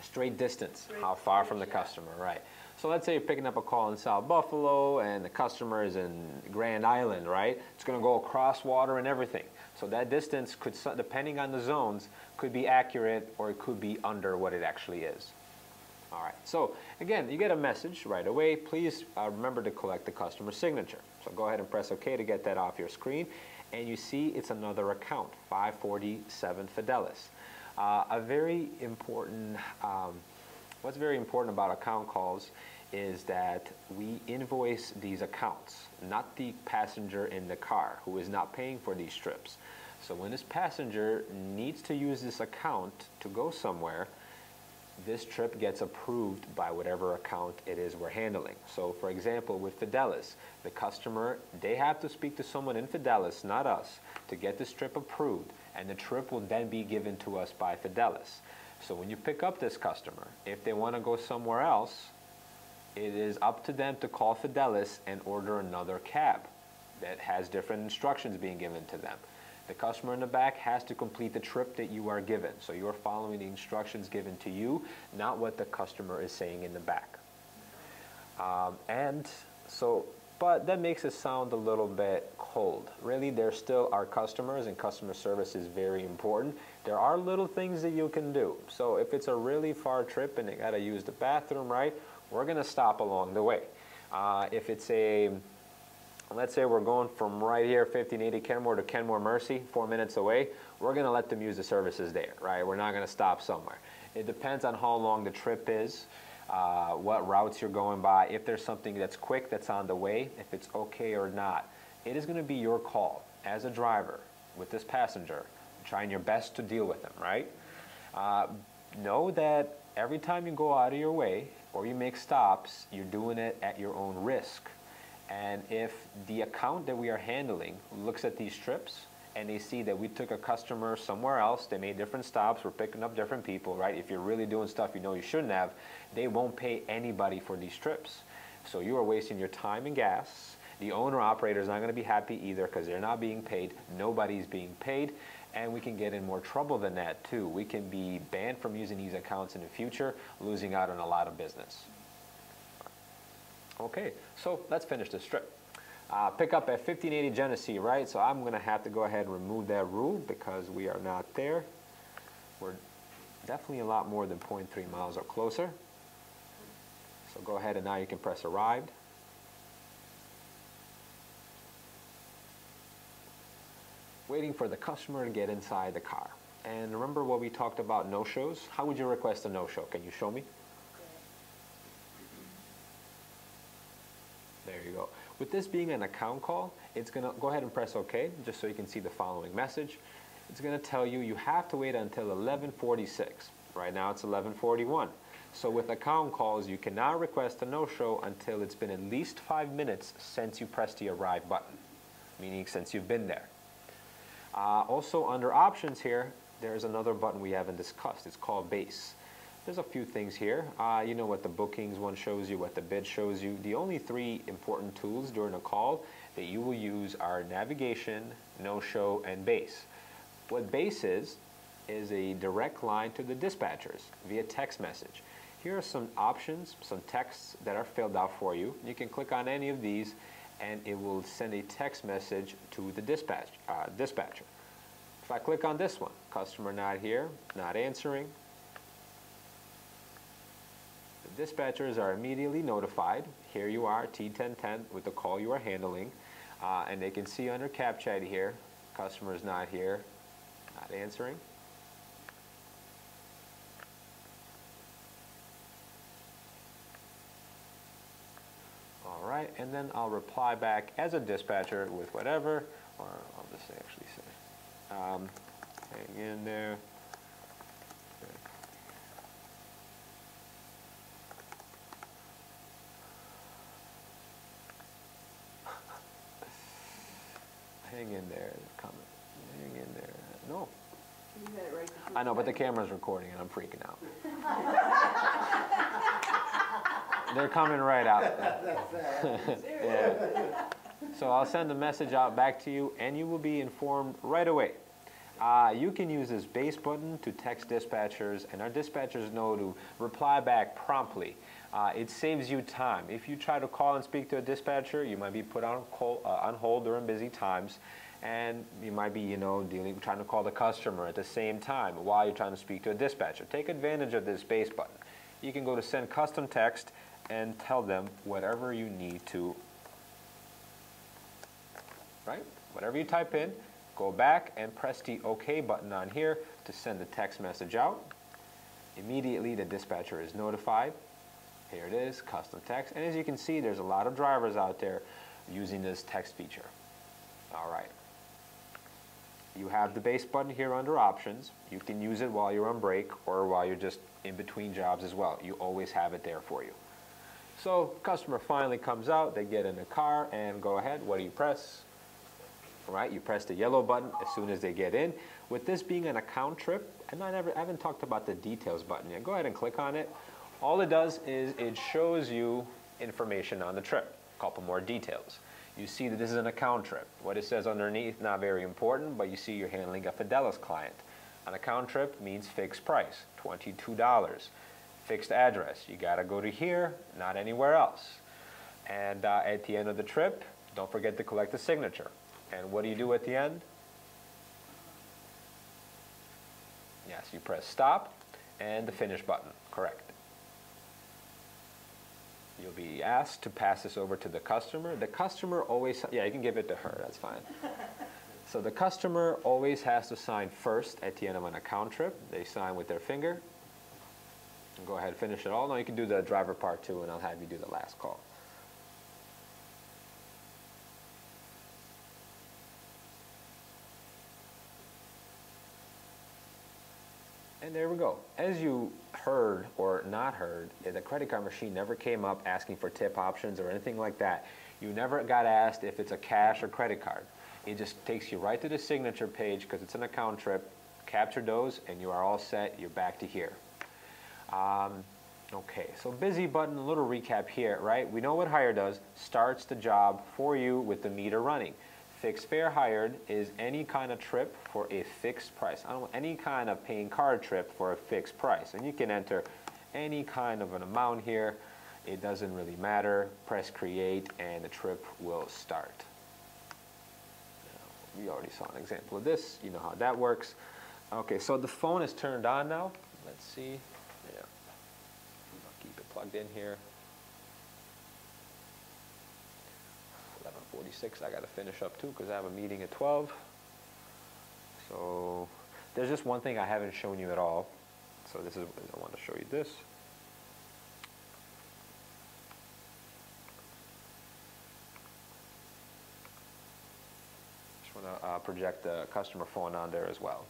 A Straight distance. How far from the customer, right. So let's say you're picking up a call in South Buffalo and the customer is in Grand Island, right? It's going to go across water and everything. So that distance could, depending on the zones, could be accurate or it could be under what it actually is. All right, so again, you get a message right away. Please uh, remember to collect the customer signature. So go ahead and press OK to get that off your screen. And you see it's another account, 547 Fidelis. Uh, a very important, um, what's very important about account calls is that we invoice these accounts, not the passenger in the car who is not paying for these trips. So when this passenger needs to use this account to go somewhere, this trip gets approved by whatever account it is we're handling. So for example, with Fidelis, the customer, they have to speak to someone in Fidelis, not us, to get this trip approved, and the trip will then be given to us by Fidelis. So when you pick up this customer, if they want to go somewhere else, it is up to them to call Fidelis and order another cab that has different instructions being given to them. The customer in the back has to complete the trip that you are given. So you're following the instructions given to you, not what the customer is saying in the back. Um, and so but that makes it sound a little bit cold. Really, they're still our customers, and customer service is very important. There are little things that you can do. So if it's a really far trip and you got to use the bathroom, right, we're to stop along the way. Uh, if it's a, let's say we're going from right here, 1580 Kenmore to Kenmore Mercy, four minutes away, we're to let them use the services there, right? We're not to stop somewhere. It depends on how long the trip is. Uh, what routes you're going by, if there's something that's quick that's on the way, if it's okay or not. It is going to be your call as a driver with this passenger, trying your best to deal with them, right? Uh, know that every time you go out of your way or you make stops, you're doing it at your own risk. And if the account that we are handling looks at these trips and they see that we took a customer somewhere else, they made different stops, we're picking up different people, right? If you're really doing stuff you know you shouldn't have, they won't pay anybody for these trips. So you are wasting your time and gas. The owner operator is not going to be happy either because they're not being paid. Nobody's being paid. And we can get in more trouble than that too. We can be banned from using these accounts in the future, losing out on a lot of business. Okay, so let's finish this trip. Uh, pick up at 1580 Genesee, right? So I'm going to have to go ahead and remove that rule because we are not there. We're definitely a lot more than 0.3 miles or closer. So go ahead and now you can press arrived. Waiting for the customer to get inside the car. And remember what we talked about no-shows? How would you request a no-show? Can you show me? There you go. With this being an account call, it's going to go ahead and press OK, just so you can see the following message. It's going to tell you you have to wait until 1146. Right now it's 1141. So with account calls, you cannot request a no-show until it's been at least five minutes since you pressed the arrive button, meaning since you've been there. Uh, also under options here, there's another button we haven't discussed. It's called base. There's a few things here. Uh, you know what the bookings one shows you, what the bid shows you. The only three important tools during a call that you will use are navigation, no-show, and base. What base is, is a direct line to the dispatchers via text message. Here are some options, some texts that are filled out for you. You can click on any of these and it will send a text message to the dispatch, uh, dispatcher. If I click on this one, customer not here, not answering, the dispatchers are immediately notified. Here you are, T1010, with the call you are handling. Uh, and they can see under CapChat here, customer is not here, not answering. Right, and then I'll reply back as a dispatcher with whatever, or I'll just actually say, um, hang in there. hang in there, comment, hang in there. No, You had it right I know, but the camera's recording and I'm freaking out. They're coming right out. yeah. So I'll send a message out back to you and you will be informed right away. Uh, you can use this base button to text dispatchers and our dispatchers know to reply back promptly. Uh, it saves you time. If you try to call and speak to a dispatcher, you might be put on, call, uh, on hold during busy times and you might be, you know, dealing, trying to call the customer at the same time while you're trying to speak to a dispatcher. Take advantage of this base button. You can go to send custom text and tell them whatever you need to, right? Whatever you type in, go back and press the OK button on here to send the text message out. Immediately the dispatcher is notified. Here it is, custom text. And as you can see, there's a lot of drivers out there using this text feature. All right. You have the base button here under options. You can use it while you're on break or while you're just in between jobs as well. You always have it there for you. So customer finally comes out, they get in the car and go ahead. What do you press? All right, you press the yellow button as soon as they get in. With this being an account trip, and I, never, I haven't talked about the details button yet. Go ahead and click on it. All it does is it shows you information on the trip, a couple more details. You see that this is an account trip. What it says underneath, not very important, but you see you're handling a Fidelis client. An account trip means fixed price, $22. Fixed address, you gotta go to here, not anywhere else. And uh, at the end of the trip, don't forget to collect the signature. And what do you do at the end? Yes, you press stop and the finish button, correct. You'll be asked to pass this over to the customer. The customer always, yeah, you can give it to her, that's fine. So the customer always has to sign first at the end of an account trip. They sign with their finger. Go ahead and finish it all. No, you can do the driver part too, and I'll have you do the last call. And there we go. As you heard or not heard, the credit card machine never came up asking for tip options or anything like that. You never got asked if it's a cash or credit card. It just takes you right to the signature page because it's an account trip. Capture those and you are all set. You're back to here. Um, okay, so busy button, a little recap here, right? We know what hire does. Starts the job for you with the meter running. Fixed fare hired is any kind of trip for a fixed price. I don't any kind of paying card trip for a fixed price. And you can enter any kind of an amount here. It doesn't really matter. Press create and the trip will start. We already saw an example of this. You know how that works. Okay, so the phone is turned on now. Let's see. Yeah. I'll keep it plugged in here. 11:46. I got to finish up too because I have a meeting at 12. So there's just one thing I haven't shown you at all. So this is I want to show you this. Just want to uh, project the customer phone on there as well.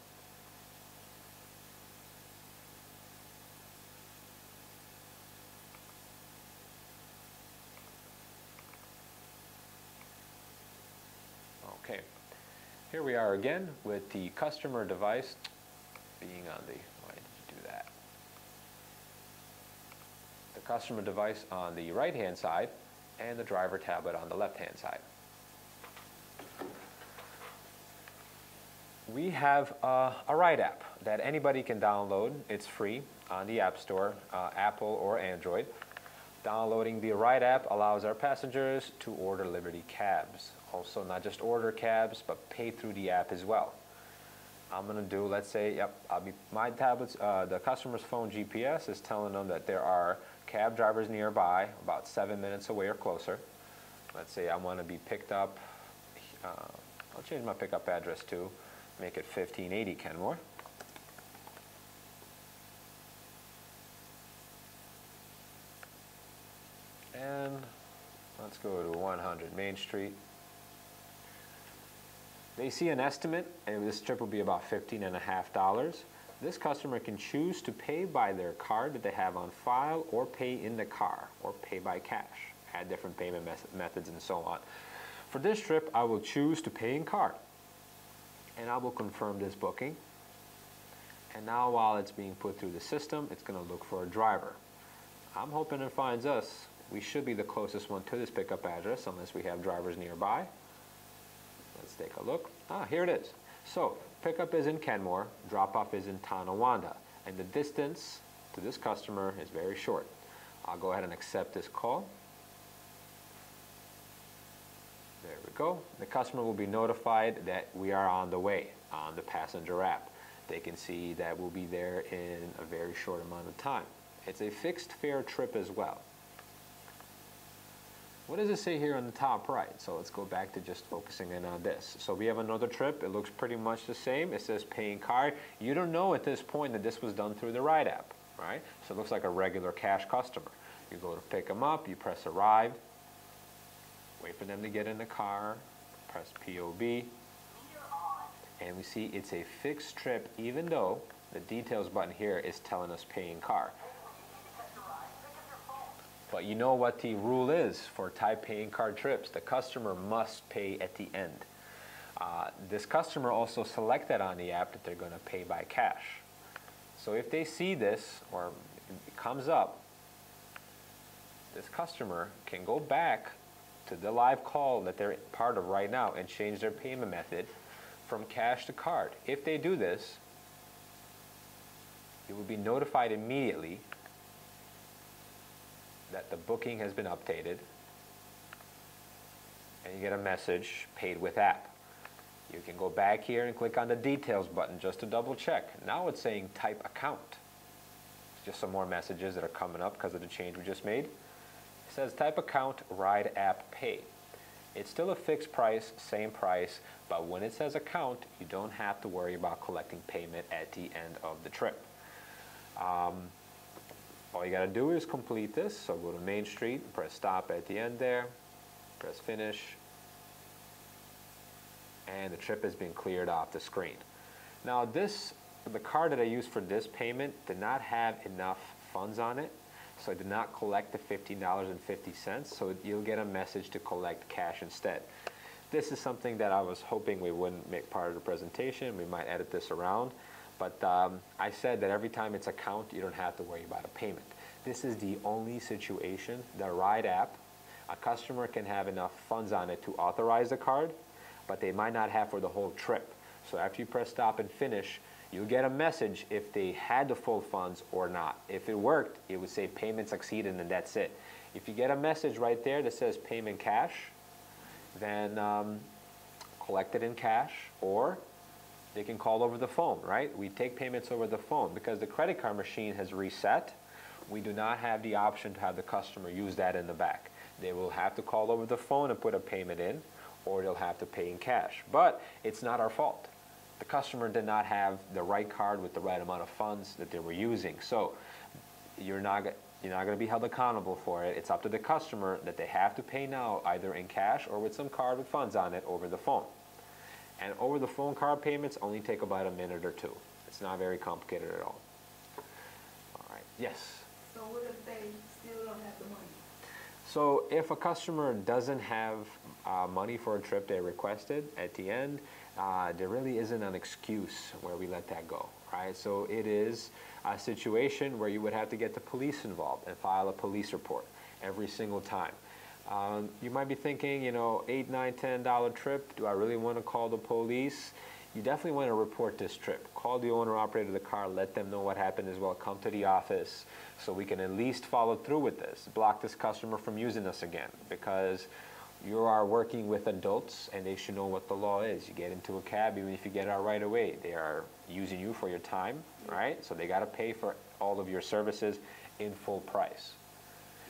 Okay, here we are again with the customer device being on the, why did you do that? The customer device on the right hand side and the driver tablet on the left hand side. We have uh, a Ride app that anybody can download. It's free on the App Store, uh, Apple or Android. Downloading the Ride app allows our passengers to order Liberty cabs. Also, not just order cabs, but pay through the app as well. I'm gonna do, let's say, yep, I'll be, my tablets, uh, the customer's phone GPS is telling them that there are cab drivers nearby, about seven minutes away or closer. Let's say I wanna be picked up, uh, I'll change my pickup address to, make it 1580 Kenmore. And let's go to 100 Main Street. They see an estimate, and this trip will be about $15.5. This customer can choose to pay by their card that they have on file or pay in the car or pay by cash. Add different payment methods and so on. For this trip, I will choose to pay in card. And I will confirm this booking. And now while it's being put through the system, it's going to look for a driver. I'm hoping it finds us. We should be the closest one to this pickup address unless we have drivers nearby. Let's take a look. Ah, here it is. So pickup is in Kenmore, drop-off is in Tonawanda, and the distance to this customer is very short. I'll go ahead and accept this call. There we go. The customer will be notified that we are on the way on the passenger app. They can see that we'll be there in a very short amount of time. It's a fixed fare trip as well. What does it say here on the top right? So let's go back to just focusing in on this. So we have another trip. It looks pretty much the same. It says paying card. You don't know at this point that this was done through the Ride app, right? So it looks like a regular cash customer. You go to pick them up, you press arrive, wait for them to get in the car, press POB, and we see it's a fixed trip even though the details button here is telling us paying car. But you know what the rule is for type paying card trips. The customer must pay at the end. Uh, this customer also selected on the app that they're going to pay by cash. So if they see this or it comes up, this customer can go back to the live call that they're part of right now and change their payment method from cash to card. If they do this, you will be notified immediately that the booking has been updated and you get a message, paid with app. You can go back here and click on the details button just to double check. Now it's saying type account. Just some more messages that are coming up because of the change we just made. It says type account, ride app, pay. It's still a fixed price, same price, but when it says account, you don't have to worry about collecting payment at the end of the trip. Um, all you got to do is complete this. So go to Main Street, press stop at the end there, press finish, and the trip has been cleared off the screen. Now this, the card that I used for this payment did not have enough funds on it, so I did not collect the $15.50, so you'll get a message to collect cash instead. This is something that I was hoping we wouldn't make part of the presentation. We might edit this around. But um, I said that every time it's a count, you don't have to worry about a payment. This is the only situation, the RIDE app, a customer can have enough funds on it to authorize the card, but they might not have for the whole trip. So after you press stop and finish, you'll get a message if they had the full funds or not. If it worked, it would say payment succeeded and that's it. If you get a message right there that says payment cash, then um, collect it in cash or they can call over the phone, right? We take payments over the phone because the credit card machine has reset. We do not have the option to have the customer use that in the back. They will have to call over the phone and put a payment in or they'll have to pay in cash. But it's not our fault. The customer did not have the right card with the right amount of funds that they were using. So you're not, you're not going to be held accountable for it. It's up to the customer that they have to pay now either in cash or with some card with funds on it over the phone. And over the phone card payments only take about a minute or two. It's not very complicated at all. All right, yes? So what if they still don't have the money? So if a customer doesn't have uh, money for a trip they requested at the end, uh, there really isn't an excuse where we let that go, right? So it is a situation where you would have to get the police involved and file a police report every single time. Um, you might be thinking, you know, eight, nine, ten dollar trip. Do I really want to call the police? You definitely want to report this trip. Call the owner operator of the car, let them know what happened as well. Come to the office so we can at least follow through with this. Block this customer from using us again because you are working with adults and they should know what the law is. You get into a cab, even if you get out right away, they are using you for your time, right? So they got to pay for all of your services in full price.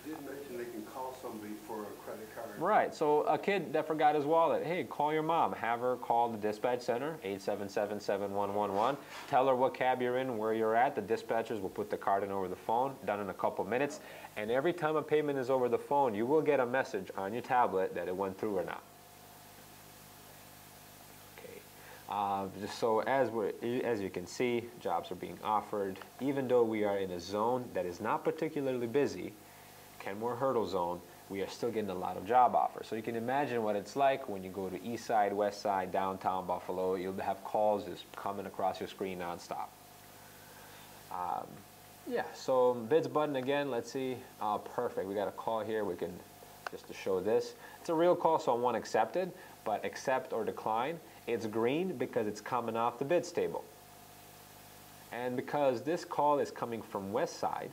Did mention they can call somebody for a credit card. Right, so a kid that forgot his wallet, hey, call your mom. Have her call the dispatch center, 877-7111. Tell her what cab you're in, where you're at. The dispatchers will put the card in over the phone, done in a couple minutes. And every time a payment is over the phone, you will get a message on your tablet that it went through or not. Okay. Uh, so as, as you can see, jobs are being offered. Even though we are in a zone that is not particularly busy, Kenmore Hertel Zone, we are still getting a lot of job offers. So you can imagine what it's like when you go to East Side, West Side, downtown Buffalo. You'll have calls just coming across your screen nonstop. Um, yeah, so bids button again, let's see. Uh, perfect, we got a call here. We can, just to show this. It's a real call, so I want accepted, but accept or decline. It's green because it's coming off the bids table. And because this call is coming from West Side,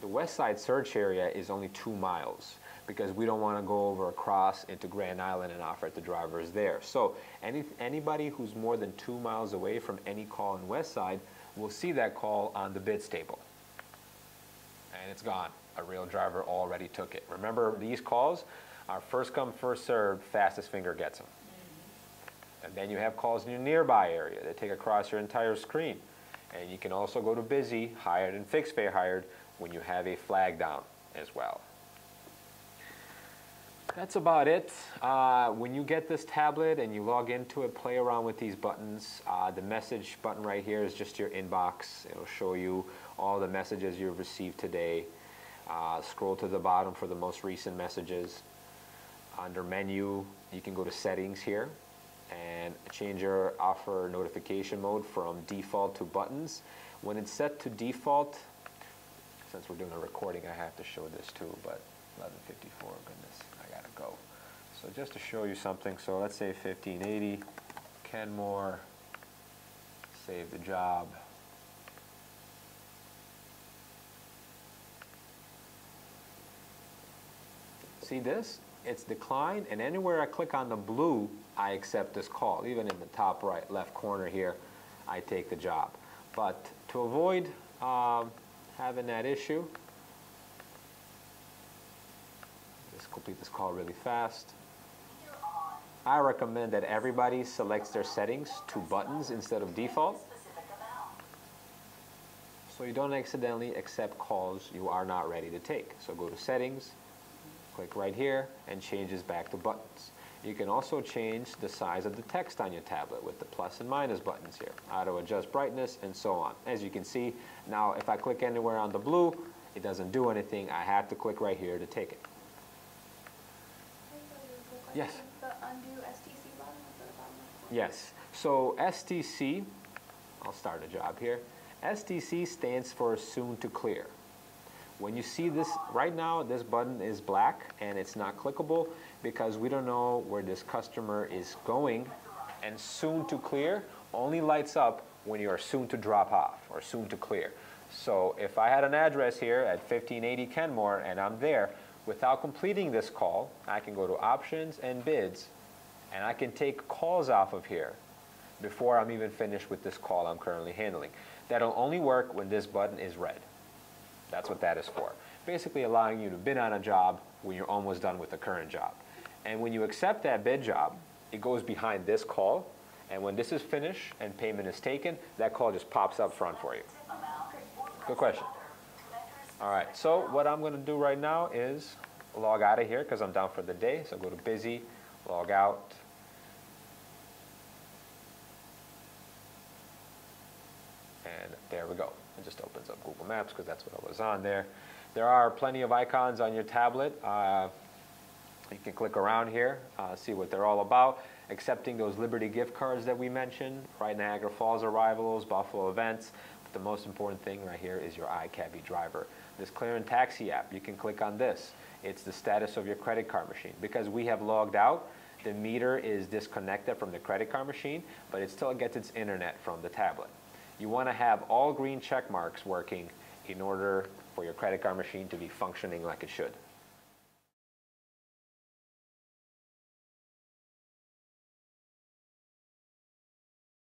the west side search area is only two miles because we don't want to go over across into Grand Island and offer it to drivers there. So any, anybody who's more than two miles away from any call in west side will see that call on the bids table. And it's gone. A real driver already took it. Remember these calls are first come, first served, fastest finger gets them. And then you have calls in your nearby area that take across your entire screen. And you can also go to busy, hired, and fixed fare hired when you have a flag down as well. That's about it. Uh, when you get this tablet and you log into it, play around with these buttons. Uh, the message button right here is just your inbox. It'll show you all the messages you've received today. Uh, scroll to the bottom for the most recent messages. Under menu, you can go to settings here and change your offer notification mode from default to buttons. When it's set to default, since we're doing a recording, I have to show this too, but 1154, goodness, I gotta go. So just to show you something, so let's say 1580, Kenmore, save the job. See this? it's declined, and anywhere I click on the blue, I accept this call. Even in the top right, left corner here, I take the job. But to avoid um, having that issue, just complete this call really fast. I recommend that everybody selects their settings to buttons instead of default. So you don't accidentally accept calls you are not ready to take. So go to settings, click right here, and changes back to buttons. You can also change the size of the text on your tablet with the plus and minus buttons here, auto adjust brightness, and so on. As you can see, now if I click anywhere on the blue, it doesn't do anything. I have to click right here to take it. Yes. Yes. So STC, I'll start a job here. STC stands for soon to clear. When you see this, right now this button is black and it's not clickable because we don't know where this customer is going and soon to clear only lights up when you are soon to drop off or soon to clear. So if I had an address here at 1580 Kenmore and I'm there, without completing this call, I can go to options and bids and I can take calls off of here before I'm even finished with this call I'm currently handling. That'll only work when this button is red. That's what that is for. Basically allowing you to bid on a job when you're almost done with the current job. And when you accept that bid job, it goes behind this call, and when this is finished and payment is taken, that call just pops up front for you. Good question. All right, so what I'm gonna do right now is log out of here because I'm down for the day. So go to busy, log out, And there we go. It just opens up Google Maps because that's what I was on there. There are plenty of icons on your tablet. Uh, you can click around here, uh, see what they're all about. Accepting those Liberty gift cards that we mentioned, right Niagara Falls arrivals, Buffalo events. But the most important thing right here is your iCabbi driver. This Clear and Taxi app, you can click on this. It's the status of your credit card machine. Because we have logged out, the meter is disconnected from the credit card machine, but it still gets its internet from the tablet. You want to have all green check marks working in order for your credit card machine to be functioning like it should.